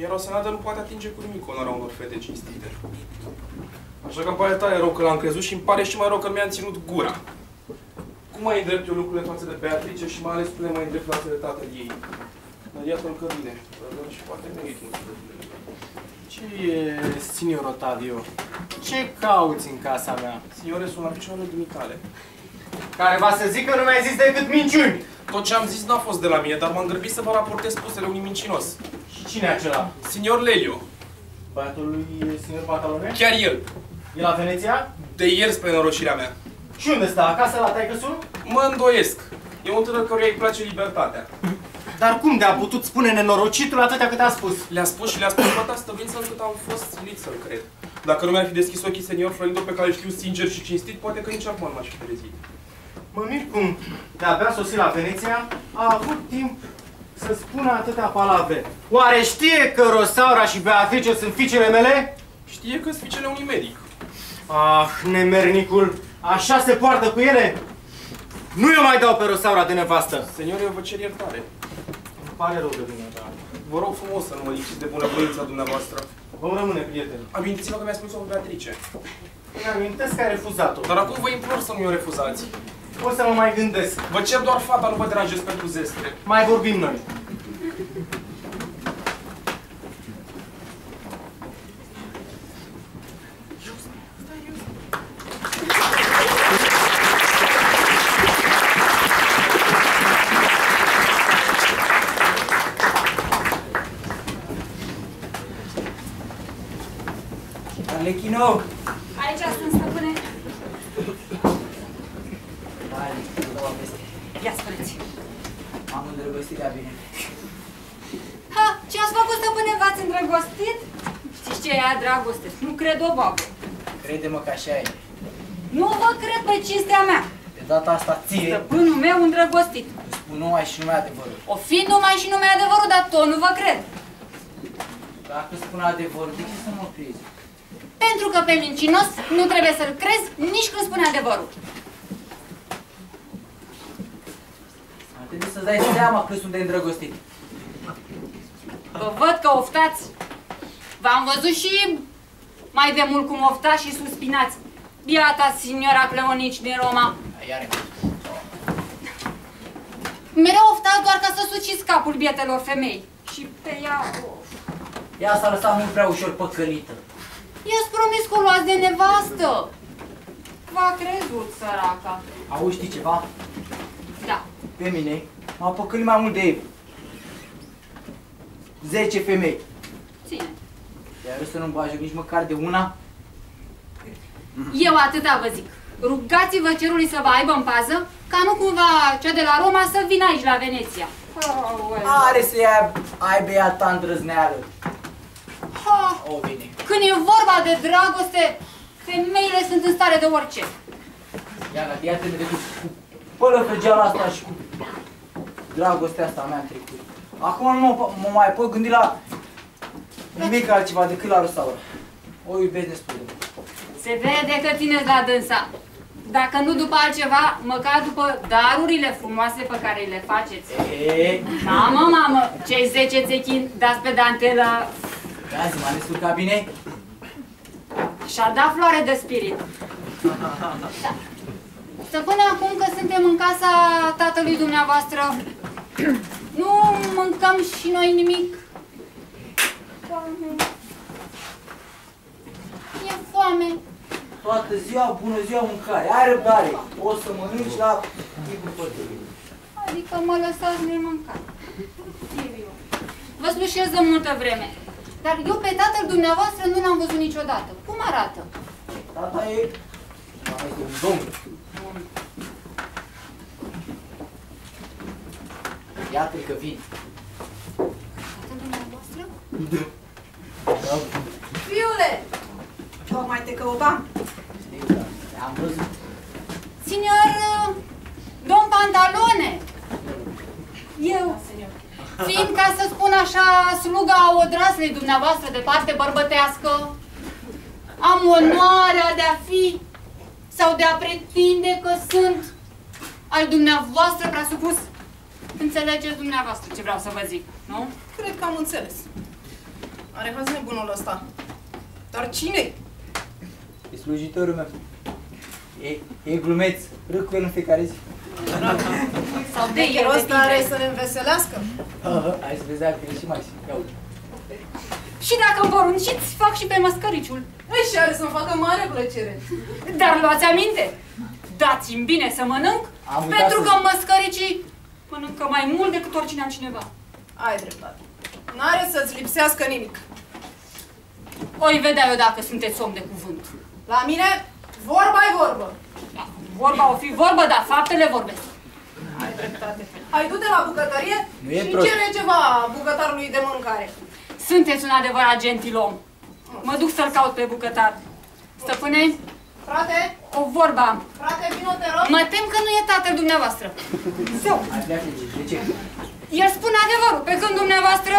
Iar o senadă nu poate atinge cu nimic onoarea unor fete cinstite. Așa că îmi pare tare rău că l-am crezut și îmi pare și mai rău că mi-am ținut gura. Cum mai îndrept eu lucrurile față de Beatrice și mai ales cum le mai îndrept față de tatăl ei? Dar iată-l că vine. Rădăm și poate nu e Ce e, signor Otavio? Ce cauți în casa mea? Signore, sunt la picioarele dumitale. Care va să zic că nu mi-ai zis decât minciuni. Tot ce am zis n-a fost de la mine, dar m-am grăbit să vă raportez spusele unui mincinos. Și cine e acela? Signor Lelio, Băiatul lui signor Pantalone? chiar el, E la Veneția? de ieri spre norocirea mea. Și unde stă? Acasă la taică Mă îndoiesc. E un tânăr căruia îi place libertatea. Dar cum de-a putut spune nenorocitul atâtea cât a spus? Le-a spus și le-a spus toată stăvință încât am fost silit să-l cred. Dacă nu mi-ar fi deschis ochii senior Florindo pe care îl știu sincer și cinstit, poate că nici acum nu m-aș fi trezit. Mă mir cum de-abia sosit la Veneția a avut timp să spună atâtea palavre. Oare știe că Rosaura și Beatrice sunt fiicele mele? Știe că-s fiicele unui medic. Ah, nemernicul, așa se poartă cu ele? Nu eu mai dau pe Rosaura de nevastă. Senior, eu vă cer iertare. Îmi pare rău de dumneata. Vă rog frumos să nu mă lipsiți de bunăvoința dumneavoastră. Vom rămâne prieteni. Amintiți-vă că mi-a spus-o pe Beatrice. Îmi amintesc că ai refuzat-o. Dar acum vă implor să nu mi-o refuzați. O să mă mai gândesc. Vă cer doar fata, nu vă deranjez pentru zestre. Mai vorbim noi. Alechino! Aici sunt stăpâne. Hai, două peste. Ia spuneți. M-am îndrăgostit de bine. Ha, ce ați făcut, stăpâne? V-ați îndrăgostit? Știți ce e aia dragoste? Nu cred o babă. Crede-mă că așa e. Nu vă cred pe cinstea mea. De data asta ție Stăpânul meu îndrăgostit. îți spun numai și numai adevărul. O fi numai și numai adevărul, dar tot nu vă cred. Dacă spun adevărul, de ce să mă crezi? Pentru că pe mincinos nu trebuie să-l crezi nici când spune adevărul. Ar trebui să-ți dai seama că sunt de îndrăgostit. Vă văd că oftați. V-am văzut și mai de mult cum oftați și suspinați. Biata signora Cleonici din Roma. Iar Mereu oftați doar ca să suciți capul bietelor femei. Și pe ea... Of. Ea s-a lăsat mult prea ușor păcălită. I-ați promis că o luați de nevastă. V-a crezut, săraca. Auzi, știi ceva? Da. Pe mine m-a păcălit mai mult de 10 femei. Ține. Iar eu să nu-mi bagi nici măcar de una? Eu atâta vă zic. Rugați-vă cerului să vă aibă în pază, ca nu cumva cea de la Roma să vină aici la Veneția. Are să ia, aibă ea ta îndrăzneală. Ha! O, bine. Când e vorba de dragoste, femeile sunt în stare de orice. Ia la ia te cu pălăfăgeala asta și cu dragostea asta mea în trecut. Acum nu mă, mă mai pot gândi la nimic altceva decât la Rosaura. O iubesc nespus. Se vede că țineți la dânsa. Dacă nu după altceva, măcar după darurile frumoase pe care le faceți. E, Mamă, mamă, cei 10 țechin dați pe dantelă ia zi, m-a descurcat bine? și-a dat floare de spirit. Da. Să până acum că suntem în casa tatălui dumneavoastră, nu mâncăm și noi nimic. Doamne. E foame. Toată ziua, bună ziua, mâncare. Ai răbdare. O să mănânci la timpul potrivit. Adică mă lăsați nemâncat. Vă slușesc de multă vreme. Dar eu pe tatăl dumneavoastră nu l-am văzut niciodată. Cum arată? Tata e... Tata este un domn. Iată că vin. Tatăl dumneavoastră? Fiule! Tocmai te căutam. Știi, da. Am văzut. Signor uh, Don Pantalone! Eu, fiind, ca să spun așa, sluga odraslei dumneavoastră de parte bărbătească, am onoarea de a fi sau de a pretinde că sunt al dumneavoastră prea supus. Înțelegeți dumneavoastră ce vreau să vă zic, nu? Cred că am înțeles. Are haz nebunul ăsta. Dar cine E slujitorul meu. E, e glumeț. Râd cu el în fiecare zi. Sau de De el rost depinde. are să ne înveselească. Aha, Hai să vezi dacă e și mai Ia uite. Și dacă îmi porunciți, fac și pe măscăriciul. Ei, și are să-mi facă mare plăcere. Dar luați aminte, dați-mi bine să mănânc, Am uitat pentru să- că măscăricii mănâncă mai mult decât oricine altcineva. Ai dreptate. N-are să-ți lipsească nimic. Oi vedea eu dacă sunteți om de cuvânt. La mine, vorba e vorbă. Da, vorba o fi vorbă, dar faptele vorbesc. Ai dreptate. Hai, du-te la bucătărie Nu e și prost. cere ceva bucătarului de mâncare. Sunteți un adevărat gentilom. Mă duc să-l caut pe bucătar. Stăpâne, Frate, o vorba am. frate, vino te rog. Mă tem că nu e tatăl dumneavoastră. Zău, Hai pleacă de De ce? el spune adevărul, pe când dumneavoastră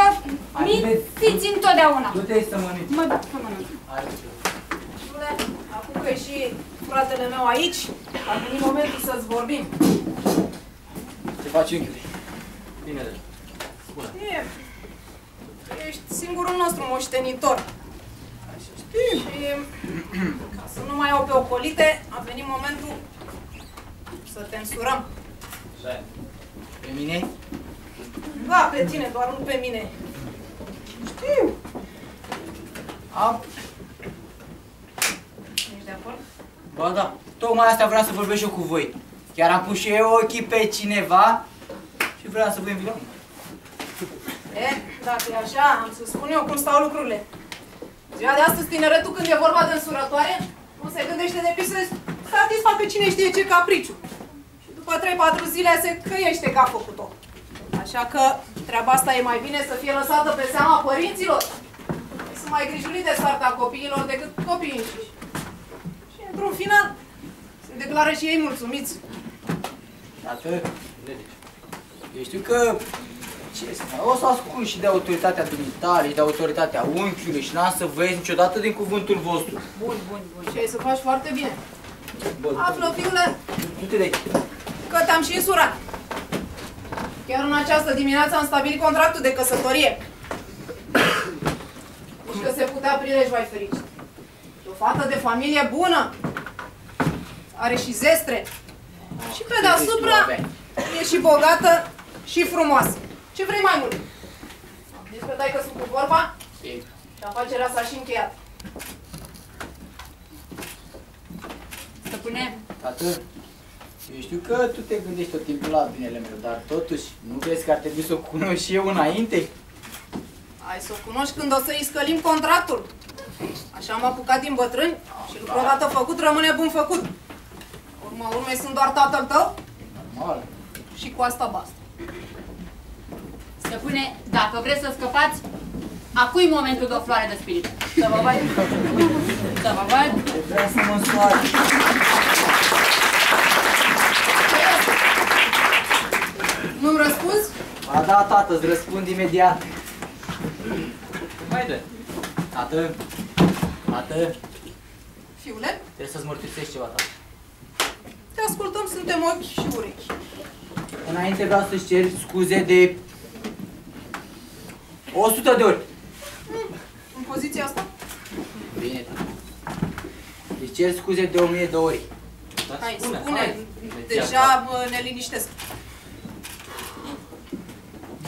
Hai, vezi. mințiți întotdeauna. Du-te să mănânci. Mă duc să mănânc. Hai. Șule, acum că e și fratele meu aici, a venit momentul să-ți vorbim. Ce faci, unchiule? Bine, de E, ești singurul nostru moștenitor. Și ca să nu mai au pe ocolite, a venit momentul să te însurăm. Pe mine? Da, pe tine, doar nu pe mine. Știu. Am. Ești de acord? Ba da. Tocmai asta vreau să vorbesc și eu cu voi. Chiar am pus și eu ochii pe cineva și vreau să vă invităm. E, dacă e așa, am să spun eu cum stau lucrurile. Ziua de astăzi, tineretul, când e vorba de însurătoare, nu se gândește de să satisfacă cine știe ce capriciu. Și după 3-4 zile se căiește că a făcut-o. Așa că treaba asta e mai bine să fie lăsată pe seama părinților. Ei Sunt mai grijuliți de soarta copiilor decât copiii înșiși. Și într-un final, se declară și ei mulțumiți. Tată, eu știu că ce să mai, o să ascult și de autoritatea dumitale și de autoritatea unchiului și n-am să vă ies niciodată din cuvântul vostru. Bun, bun, bun. Și ai să faci foarte bine. Bă, Află, fiule, du-te de aici. că te-am și însurat. Chiar în această dimineață am stabilit contractul de căsătorie. Deci că se putea prilej mai fericit. E o fată de familie bună. Are și zestre. Și pe deasupra e și bogată și frumoasă. Ce vrei mai mult? Am zis că dai că sunt cu vorba și afacerea s-a și încheiat. Spune, Tată, eu știu că tu te gândești tot timpul la binele meu, dar totuși, nu crezi că ar trebui să o cunosc și eu înainte? Hai să o cunoști când o să-i scălim contractul. Așa am apucat din bătrâni și lucrul odată făcut rămâne bun făcut. Urma urmei sunt doar tatăl tău Normal. și cu asta basta. Stăpâne, dacă vreți să scăpați, acum e momentul de o floare de spirit. Să vă văd. Să vă văd. Vreau să mă însoare. Nu-mi răspunzi? A, da, tată, îți răspund imediat. Haide. Tată, tată, Fiule, trebuie să-ți mărturisești ceva, tată. te ascultăm, suntem ochi și urechi. Înainte vreau să-ți cer scuze de 100 de ori. În poziția asta? Bine, tată. Îți cer scuze de 1000 de ori. Da, Hai, spune, spune, hai. deja mă, ne liniștesc.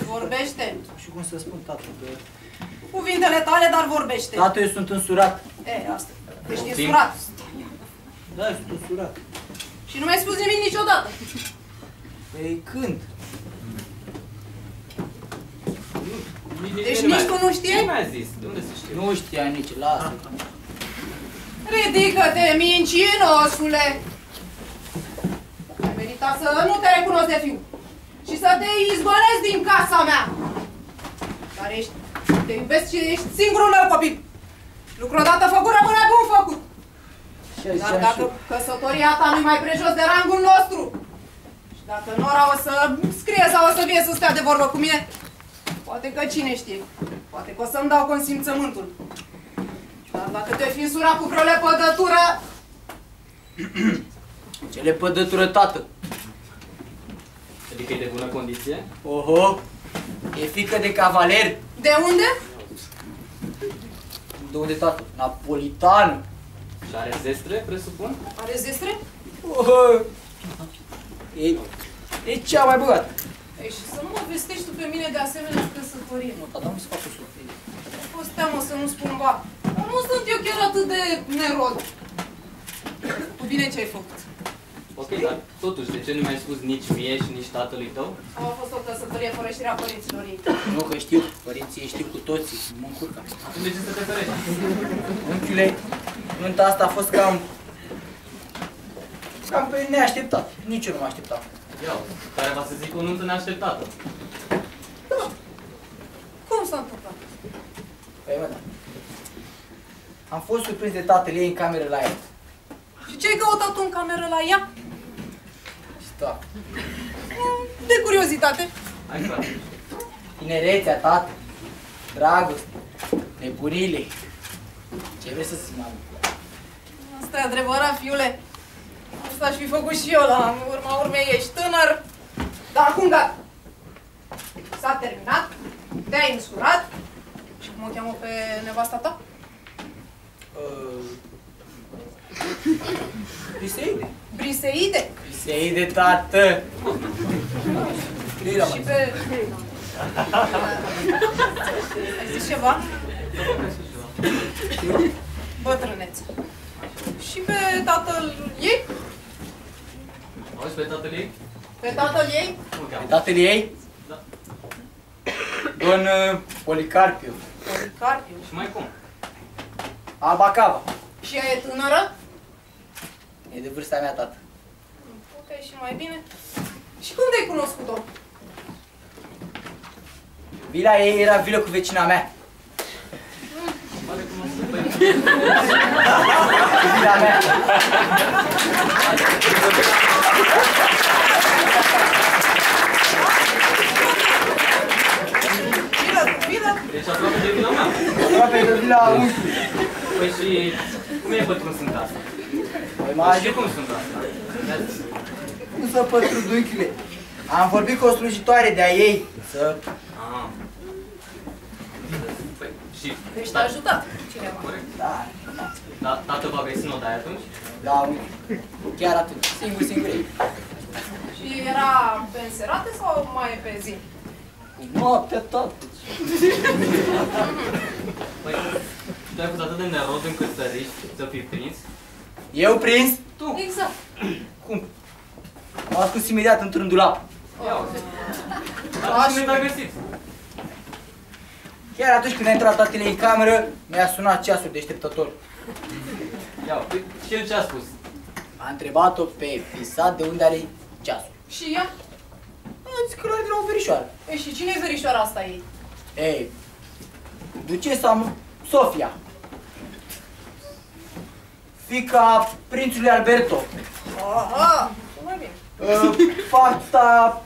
Vorbește. Nu știu cum să spun, tată, că... Cuvintele tale, dar vorbește. Tată, eu sunt însurat. E, asta. Ești Poftim? însurat. Da, eu sunt însurat. Și nu mi-ai spus nimic niciodată. Păi când? Deci nici tu nu știai? Cine mi-a zis? De unde să știu? Nu știa nici, lasă. Ridică-te, mincinosule! Ai meritat să nu te recunosc de fiu și să te izgonesc din casa mea. Dar ești, te iubesc și ești singurul meu copil. Lucru odată făcut rămâne bun făcut. Și Dar așa dacă și... căsătoria ta nu mai prejos de rangul nostru și dacă Nora o să scrie sau o să vie să stea de vorbă cu mine, poate că cine știe, poate că o să-mi dau consimțământul. Dar dacă te fi însurat cu vreo lepădătură, Ce le pădătură, tată? Adică e de bună condiție? Oho, e fică de cavaler. de unde? De unde, tată? Napolitan. Și are zestre, presupun? Are zestre? Oho. E, e cea mai bogată. Ei, și să nu mă vestești tu pe mine de asemenea căsătorie. Nu, tată, nu se facă surprindere. Am fost teamă să nu spun ba. Dar nu sunt eu chiar atât de nerod. Cu bine ce ai făcut. Ok, dar totuși, de ce nu mi-ai spus nici mie și nici tatălui tău? A fost o căsătorie fără știrea părinților ei. Nu, că știu, părinții ei știu cu toții, mă încurcă. Atunci de ce să te ferești? Unchiule, nunta asta a fost cam... Cam pe neașteptat. Nici eu nu mă așteptam. Iau, care va să zic o nuntă neașteptată. Cum s-a întâmplat? Păi, mă, da. Am fost surprins de tatăl ei în cameră la ea. Și ce ai căutat tu în cameră la ea? Sta. De curiozitate. Hai, frate. Tinerețea, tată. Dragoste. Nebunile. Ce vrei să zic, mamă? Asta e adevărat, fiule. Asta aș fi făcut și eu la urma urmei. Ești tânăr. Dar acum gata. S-a terminat. Te-ai însurat. Și cum o cheamă pe nevasta ta? Uh... Briseide. Briseide. Briseide, tată. Lila, Și mă. pe... Ai zis ceva? Bătrânețe. Și pe tatăl ei? Auzi pe tatăl ei? Pe tatăl ei? Cum îl Pe cheamă? tatăl ei? Da. Don uh, Policarpiu. Policarpiu. Și mai cum? Abacava. Și ea e tânără? E de vârsta mea, tată. Ok, și mai bine. Și cum te-ai cunoscut-o? Vila ei era vilă cu vecina mea. Pare cunoscut. Păi, Cu vila mea. Vilă, vilă? deci aproape de vila mea. Aproape de vila unchiului. Păi și cum e pătruns în asta? Păi mă Și ajut cum sunt asta? cum să pătrund unchiule. Am vorbit cu o slujitoare de-a ei. Să... Ah. Păi, și Deci te-a ajutat cineva. Corect. Da, Da, tată va vrei să nu o dai atunci? da, unchi. Chiar atât. Singur, singur ei. Și era pe înserate sau mai pe zi? Noaptea, tată. Păi, tu ai fost atât de nerod încât să riști să fii prins? Eu prins? Tu Tu. Exact. Cum? M-am ascuns imediat într-un dulap. Ia uite. Așa. Dar cine te-a găsit? Chiar atunci când a intrat tatăle în cameră, mi-a sunat ceasul deșteptător. Ia uite. Și el ce a spus? A întrebat-o pe Fisat de unde are ceasul. Și ea? A zis că l-are de la o verișoară. E, și cine e verișoara asta ei? Ei, ducesa Sofia. Fica prințului Alberto. Aha, sună bine. Uh, fata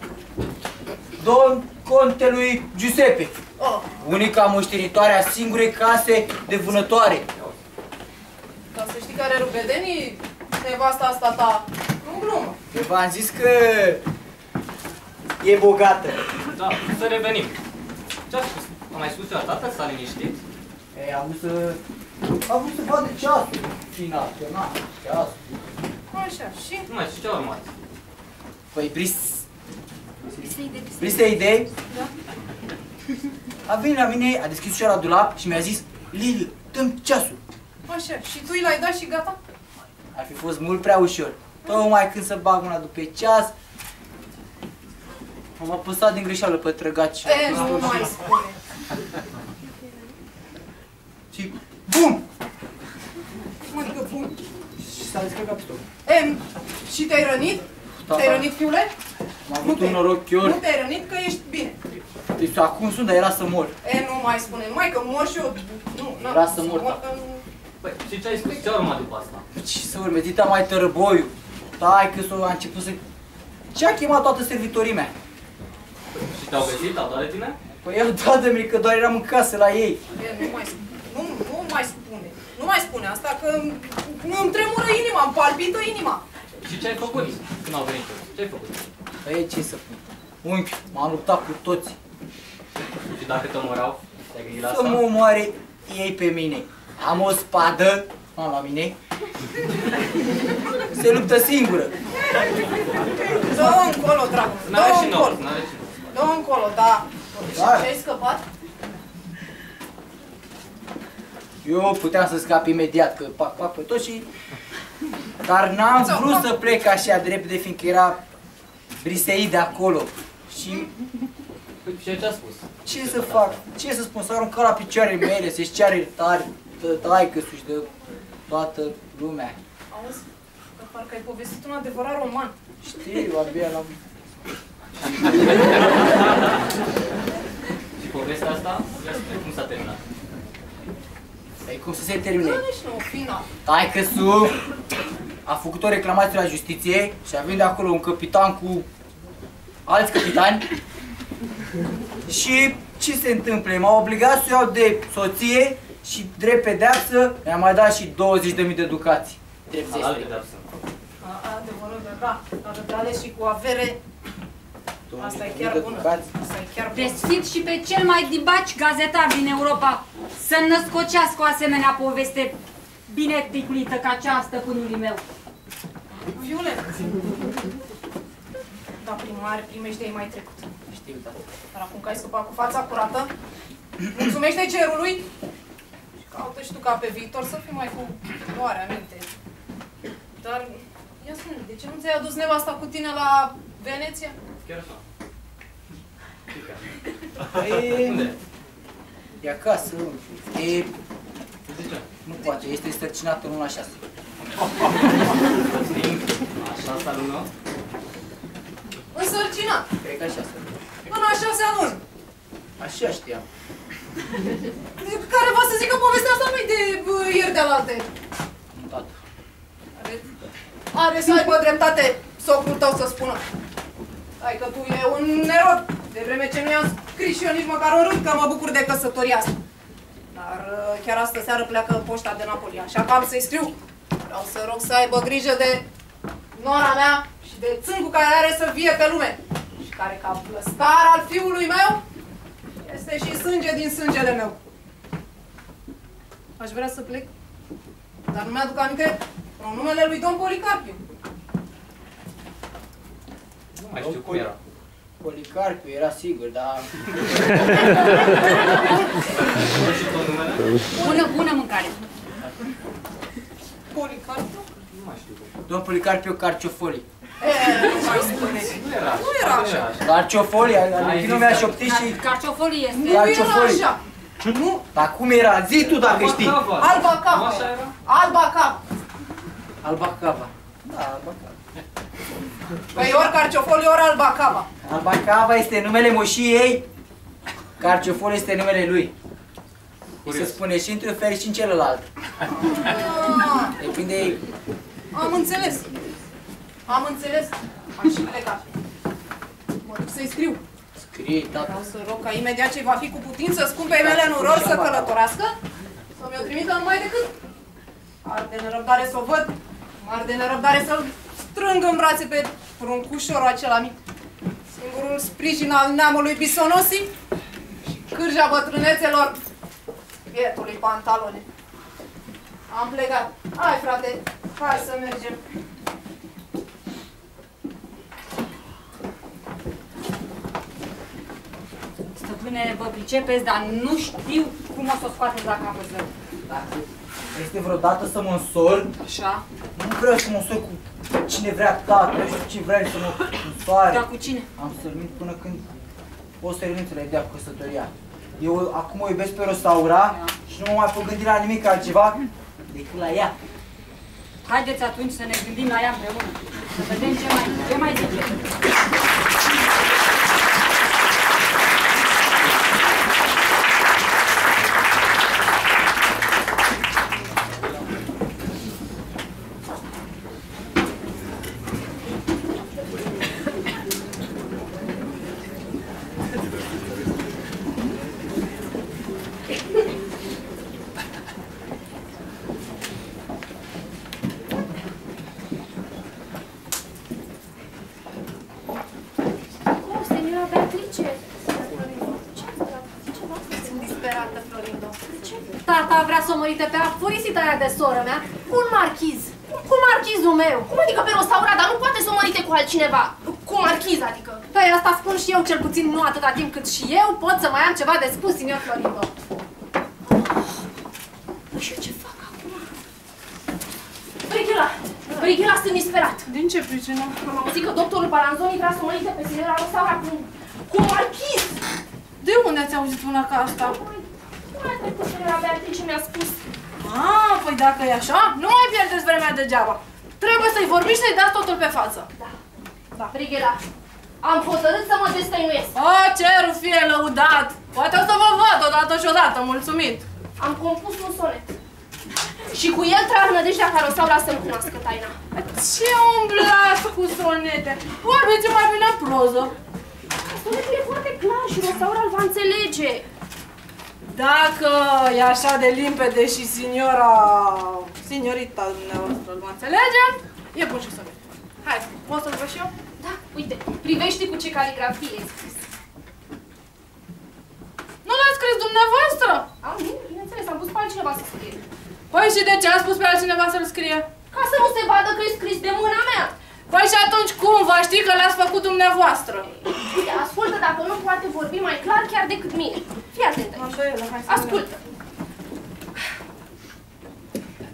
Don contelui Giuseppe. Oh, Unica moștenitoare a singurei case de vânătoare. ca să știi care rubedenii, nevasta asta ta, nu glumă. Eu v-am zis că e bogată. Da, să revenim. Ce a spus? A mai spus ceva tata? S-a liniștit? Ei, am vrut să... Am vrut să vadă ceasul. Final, că na, ceasul. Așa, și? Nu mai știu ce a urmat. Păi, Bris... Bris de idei? Da. A venit la mine, a deschis ușa la dulap și mi-a zis Lili, dăm ceasul. Așa, și tu i l-ai dat și gata? Ar fi fost mult prea ușor. Tocmai când să bag mâna după ceas, am apăsat din greșeală pe trăgaci. E, nu mai spune. Și BUM! Cum adică bun? Și s-a descărcat pistolul. E, și te-ai rănit? Da. Te-ai rănit, fiule? Am Nu avut te- un norochior. Nu te-ai rănit că ești bine. Deci acum sunt, dar era să mor. E, nu mai spune. Mai că mor și eu. Nu, n-am Era cum să mor, da. că nu- Păi, și ce ai spus? Ce a urmat după asta? Ce să urme, dita mai tărăboiu. Tai că s-o a început să... Ce a chemat toată servitorii mea? Și te-au găsit? Au dat de tine? Păi eu toată mi că doar eram în casă la ei. E, nu mai spune. Nu, nu mai spune. Nu mai spune asta că îmi îmi tremură inima, îmi palpită inima. Și ce ai făcut când au venit? Ce ai făcut? Păi ce să spun? Unchi, m-am luptat cu toți. Și dacă te omorau, te-ai gândit la Să asta? mă omoare ei pe mine. Am o spadă, am la mine. Se luptă singură. Dă încolo, dragă. N-are Dă și nouă, încolo. n-are și nouă. Dă încolo, da. Și Da. ce ai scăpat? Eu puteam să scap imediat, că pac, pac pe tot și... Dar n-am vrut să plec așa de repede, fiindcă era briseit de acolo. Și Păi, și el ce a spus? ce să fac? Ce să spun? Să arunca la picioarele mele, să-și șceară iertare, taică și de toată lumea. Auzi, că parcă ai povestit un adevărat roman. Știu, abia l-am... Și povestea asta, ia spune, cum s-a terminat? Păi cum să se termine? Da, nici nu, final. Taică su a făcut o reclamație la justiție și a venit de acolo un capitan cu alți capitani. Și ce se întâmplă? M-au obligat să iau de soție și drept pedeapsă mi-a mai dat și 20.000 de ducați. Drept Al zestre. pedeapsă. A- Adevărul, da. Dacă te ales și cu avere, asta e chiar 20.000 de bună. ducați. Asta e chiar bună. Presfit și pe cel mai dibaci gazetar din Europa să născocească o asemenea poveste bine piculită ca cea a stăpânului meu. Viule. Da, primar, primește-i mai trecut. Știu, da. Dar acum că ai scăpat cu fața curată, mulțumește cerului și caută și tu ca pe viitor să fii mai cu doare aminte. Dar, ia spune de ce nu ți-ai adus nevasta cu tine la Veneția? Chiar așa. E, Unde? e acasă. E, De ce? nu poate, este stărcinată în luna 6. Așa asta lună? Însărcinat, Cred că așa se până a șasea luni. Așa știam. Care va să zică povestea asta mai de uh, ieri de alaltă. Nu, tată. Are, are să aibă dreptate socrul tău să spună. Hai că tu e un nerod, de vreme ce nu i-am scris și eu nici măcar un rând că mă bucur de căsătoria asta. Dar uh, chiar astă seară pleacă poșta de Napoli, așa că am să-i scriu. Vreau să rog să aibă grijă de nora mea și de țâncul care are să vie pe lume. Și care ca plăstar al fiului meu este și sânge din sângele meu. Aș vrea să plec, dar nu mi-aduc aminte numele lui Domn Policarpiu. Nu mai știu cum era. Policarpiu era sigur, dar... Și tot numele? Bună, bună mâncare. Policarpiu? mai știu. Domn Policarpiu Carciofoli. E, nu mai spune. Nu era Nu era așa. Carciofoli, Alintinu mi-a șoptit și... Carciofolii este. Nu era Carciofoli. așa. Nu, Dar cum era? Zi tu dacă știi. alba cava. Așa era? Alba cava. Albacava. Da, Albacava. Păi ori carciofoli, ori alba cava. Albacava este numele moșiei ei. Carciofol este numele lui. Și se spune și într-un fel și în celălalt. Ah, Depinde Am înțeles. Am înțeles. Am și plecat. Mă duc să-i scriu. scrie, da. Vreau să rog ca imediat ce va fi cu putință scumpei mele în uror să călătorească, să mi-o trimită numai decât. Ar de nerăbdare să o văd, ar de nerăbdare să-l strâng în brațe pe pruncușorul acela mic. Singurul sprijin al neamului Bisonosi și cârja bătrânețelor bietului pantalone. Am plecat. Hai, frate, hai să mergem. Stăpâne, vă pricepeți, dar nu știu cum o să o scoateți la capăt zău. Dacă este vreodată să mă însor, Așa. nu vreau să mă însor cu cine vrea tată, nu știu ce vrea să mă însoare. Dar cu cine? Am sărmit până când o să renunț la ideea cu căsătoria. Eu acum o iubesc pe Rosaura și nu mă mai pot gândi la nimic altceva decât la ea. Haideți atunci să ne gândim la ea împreună. Să vedem ce mai, ce mai zice. Oh, senora Beatrice! Ce Sunt disperată, Florindo. Tata vrea să o mărite pe afurisita aia de soră mea cu un marchiz. Cu marchizul meu. Cum adică pe Rosaura, dar nu poate să o mărite cu altcineva? Cu marchiz, adică. Păi asta spun și eu, cel puțin nu atâta timp cât și eu pot să mai am ceva de spus, signor Florindo. Nu știu ce fac acum. Brighela! Brighela, sunt disperat. Din ce pricină? Am auzit că doctorul Balanzoni vrea să o mărite pe senora Rosaura cu, cu un marchiz. De unde ați auzit una ca asta? Cum a trecut senora Beatrice mi-a spus? Ah, păi dacă e așa, nu mai pierdeți vremea degeaba. Trebuie să-i vorbiți și să-i dați totul pe față. Da. Da. Brighela, am hotărât să mă destăinuiesc. O, cerul fie lăudat! Poate o să vă văd odată și odată, mulțumit! Am compus un sonet. Și cu el trag nădejdea ca Rosaura să-mi cunoască taina. Ce umblați cu sonete? Vorbiți mai bine în proză. Sonetul e foarte clar și Rosaura îl va înțelege. Dacă e așa de limpede și signora... Signorita dumneavoastră îl va înțelege, e bun și sonet. Hai, pot să-l văd și eu? Da, uite, privește cu ce caligrafie e scris. Nu l-ați scris dumneavoastră? Am, nu, bineînțeles, am pus pe altcineva să scrie. Păi și de ce a spus pe altcineva să-l scrie? Ca să nu se vadă că e scris de mâna mea. Păi și atunci cum va ști că l-ați făcut dumneavoastră? Uite, ascultă dacă nu poate vorbi mai clar chiar decât mine. Fii atent aici. Andreela, hai să Ascultă.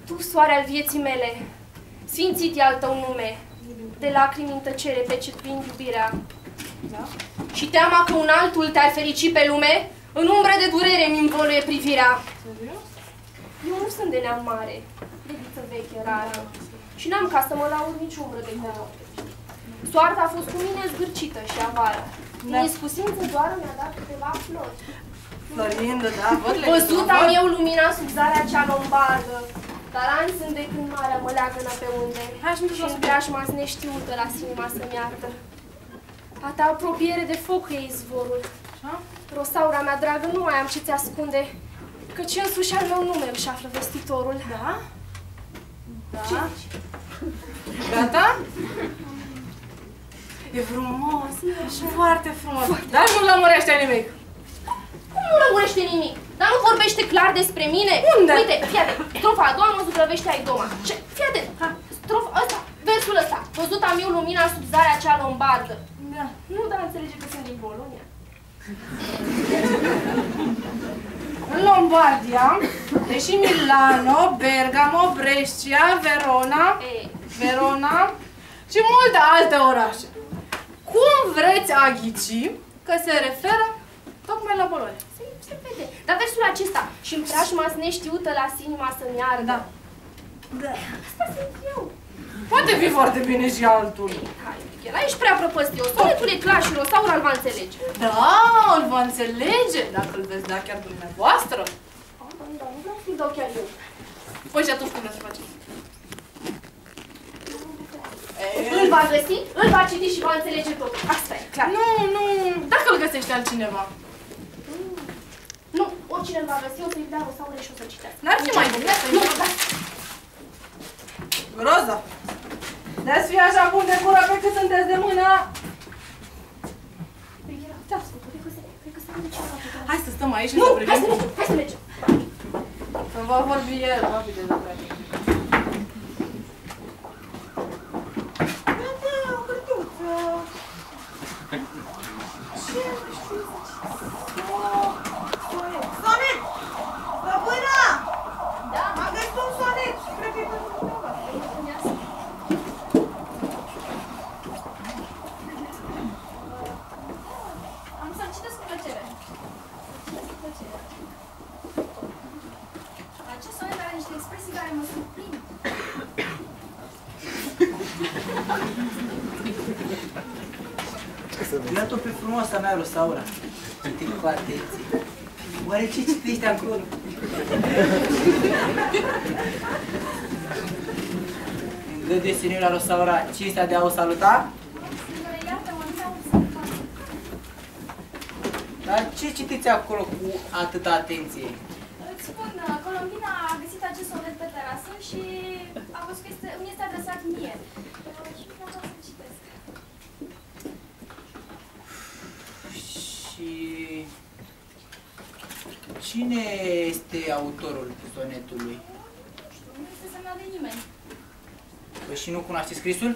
Tu, soare al vieții mele, sfințit e al tău nume, de lacrimi în tăcere pe ce prind iubirea. Da? Și teama că un altul te-ar ferici pe lume, în umbre de durere mi învăluie privirea. Serios? Eu nu sunt de neam mare, de viță veche, rară, și n-am ca să mă laud nici umbră de comod. Soarta a fost cu mine zgârcită și avară. Da. Din iscusință doar mi-a dat câteva flori. Florindă, da, văd le Văzut am eu lumina sub zarea cea lombardă, dar ani sunt de când marea mă leagănă pe unde Hai și-mi și duc în o preajma neștiută la inima să-mi ardă. A ta apropiere de foc e izvorul. Așa? Rosaura mea dragă, nu mai am ce ți ascunde, căci însuși al meu nume își află vestitorul. Da? Ce Da? zici? Gata? E frumos, și foarte frumos. Dar nu lămurește nimic. Cum nu lămurește nimic? Dar nu vorbește clar despre mine? Unde? Uite, fii atent. Strofa a doua mă zugrăvește ai doma. Ce? Fii atent. Ha. Strofa ăsta, versul ăsta. Văzut am eu lumina sub zarea cea lombardă. Da. Nu, dar înțelege că sunt din Polonia. În Lombardia, deși Milano, Bergamo, Brescia, Verona, E, Verona și multe alte orașe. Cum vreți a ghici că se referă tocmai la Bologna? Se, se vede. Dar versul acesta și în preajma neștiută la sinima să-mi ardă. Da. Da. Asta sunt eu. Poate fi foarte bine și altul. Hai, Michel, ești prea prăpăstiu. Sonetul e clar și Rosaura îl va înțelege. Da, îl va înțelege, dacă îl veți da chiar dumneavoastră. Ah, da, da, nu vreau să-i dau chiar eu. Păi și atunci cum să facem? Îl va găsi, îl va citi și va înțelege tot. Asta e, clar. Nu, nu, dacă îl găsește altcineva. Nu, oricine îl va găsi, o să-i dea Rosaura și o să citească. N-ar fi mai bine să Nu, da. Roza, dați fi așa bun de cură pe cât sunteți de mână. Păi era, te ascult, cred că se, cred că se duce la putere. Hai să stăm aici și Nu, să hai privim. să mergem, hai să mergem. Să va vorbi el, rapid de lucrare. Sonet! Stăpâna! Da? M-am găsit un sonet și cred că e pentru dumneavoastră. Am să-l citesc cu plăcere. Citesc cu plăcere. Acest sonet are niște expresii care mă surprind. Iată pe frumoasa mea, Rosaura. Citi cu atenție. Oare ce citești acolo? Îngăduie, seniora Rosaura, cinstea de a o saluta? Signore, iartă-mă, nu am să fac. Dar ce citiți acolo cu atâta atenție? Îți spun, uh, Colombina a găsit acest sonet pe terasă și a văzut că este, îmi este adresat mie. Uh, Și vreau să citesc. Și... Cine este autorul sonetului? Nu știu, nu este semnat de nimeni. Păi și nu cunoaște scrisul?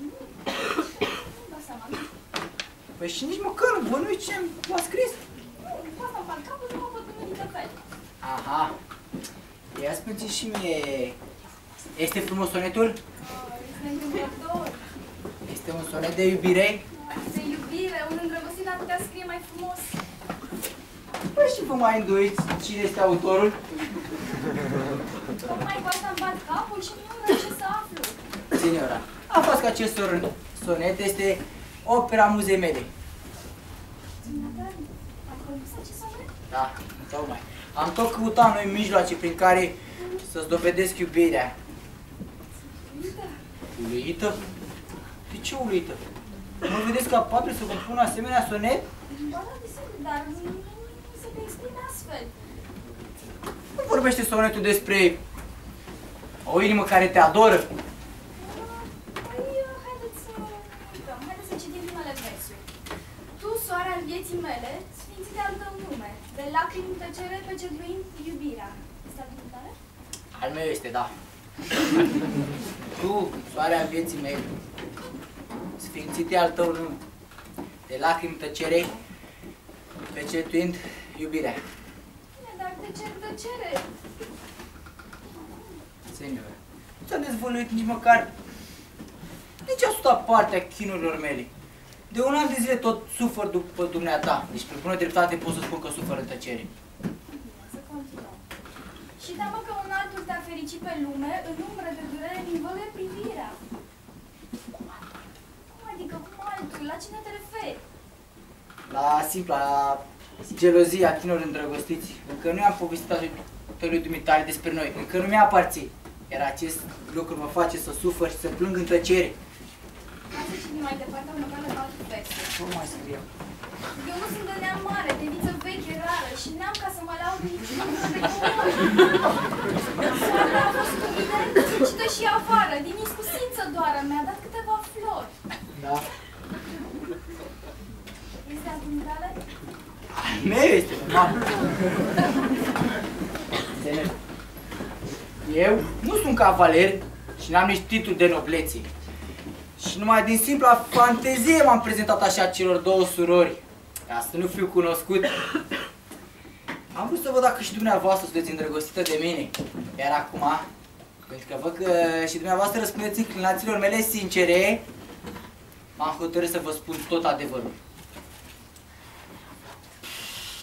Nu dau seama. Nu, Păi și nici măcar nu bănui ce l-a scris? cu asta îmi fac capul, nu mă văd în niciun fel. Aha. Ia spune și mie, este frumos sonetul? Uh, Este îngrijorător. Este un sonet de iubire? De iubire, un îndrăgostit ar putea scrie mai frumos. Păi și vă mai îndoiți cine este autorul? Tocmai cu asta îmi bat capul și nu reușesc să aflu. Signora, aflați că acest son- sonet este opera muzei mele. Dumneata, ați compus acest sonet? Da, tocmai. Am tot căutat noi mijloace prin care să-ți dovedesc iubirea. Uite, Uluită? De ce uluită? Nu vedeți capabil să compun asemenea sonet? ba da, desigur, dar nu, nu, nu se te exprime astfel. Nu vorbește sonetul despre o inimă care te adoră. Păi, haideți să uităm, haideți să citim primele versuri. Tu, soare al vieții mele, sfințite al tău nume, de lacrimi tăcere peceduind iubirea. Este al tale? Al meu este, da. Tu, soarea vieții mele, sfințite al tău nume, de lacrimi tăcere, pecetuind iubirea. Bine, dar de ce tăcere? Senior, nu ți-am dezvăluit nici măcar nici o sută parte a chinurilor mele. De un an de zile tot sufăr după dumneata. Deci, pe bună dreptate pot să spun că sufăr în tăcere. Să continuăm. Și teamă că un altul te-a fericit pe lume, în umbră de durere mi privirea. Cum adică, cum altul? La cine te referi? La simpla gelozia tinerilor îndrăgostiți. Încă nu i-am povestit lui dumitare despre noi. Încă nu mi-a aparțit. Iar acest lucru mă face să sufăr și să plâng în tăcere. Hai să citim mai departe, măcar în alte verse. Nu mai scriu. Eu nu sunt de neam mare, de viță veche, rară și n-am ca să mă laud niciun de comor. Soarta a fost cu mine, cită și afară, din iscusință doar, mi-a dat câteva flori. Da? Este al dumitale? Al meu este, normal. Înțelegi? Eu nu sunt cavaler și n-am nici titlu de nobleție. Și numai din simpla fantezie m-am prezentat așa celor două surori, ca să nu fiu cunoscut. Am vrut să văd dacă și dumneavoastră sunteți îndrăgostită de mine. Iar acum, Pentru că văd că și dumneavoastră răspundeți inclinațiilor mele sincere, m-am hotărât să vă spun tot adevărul.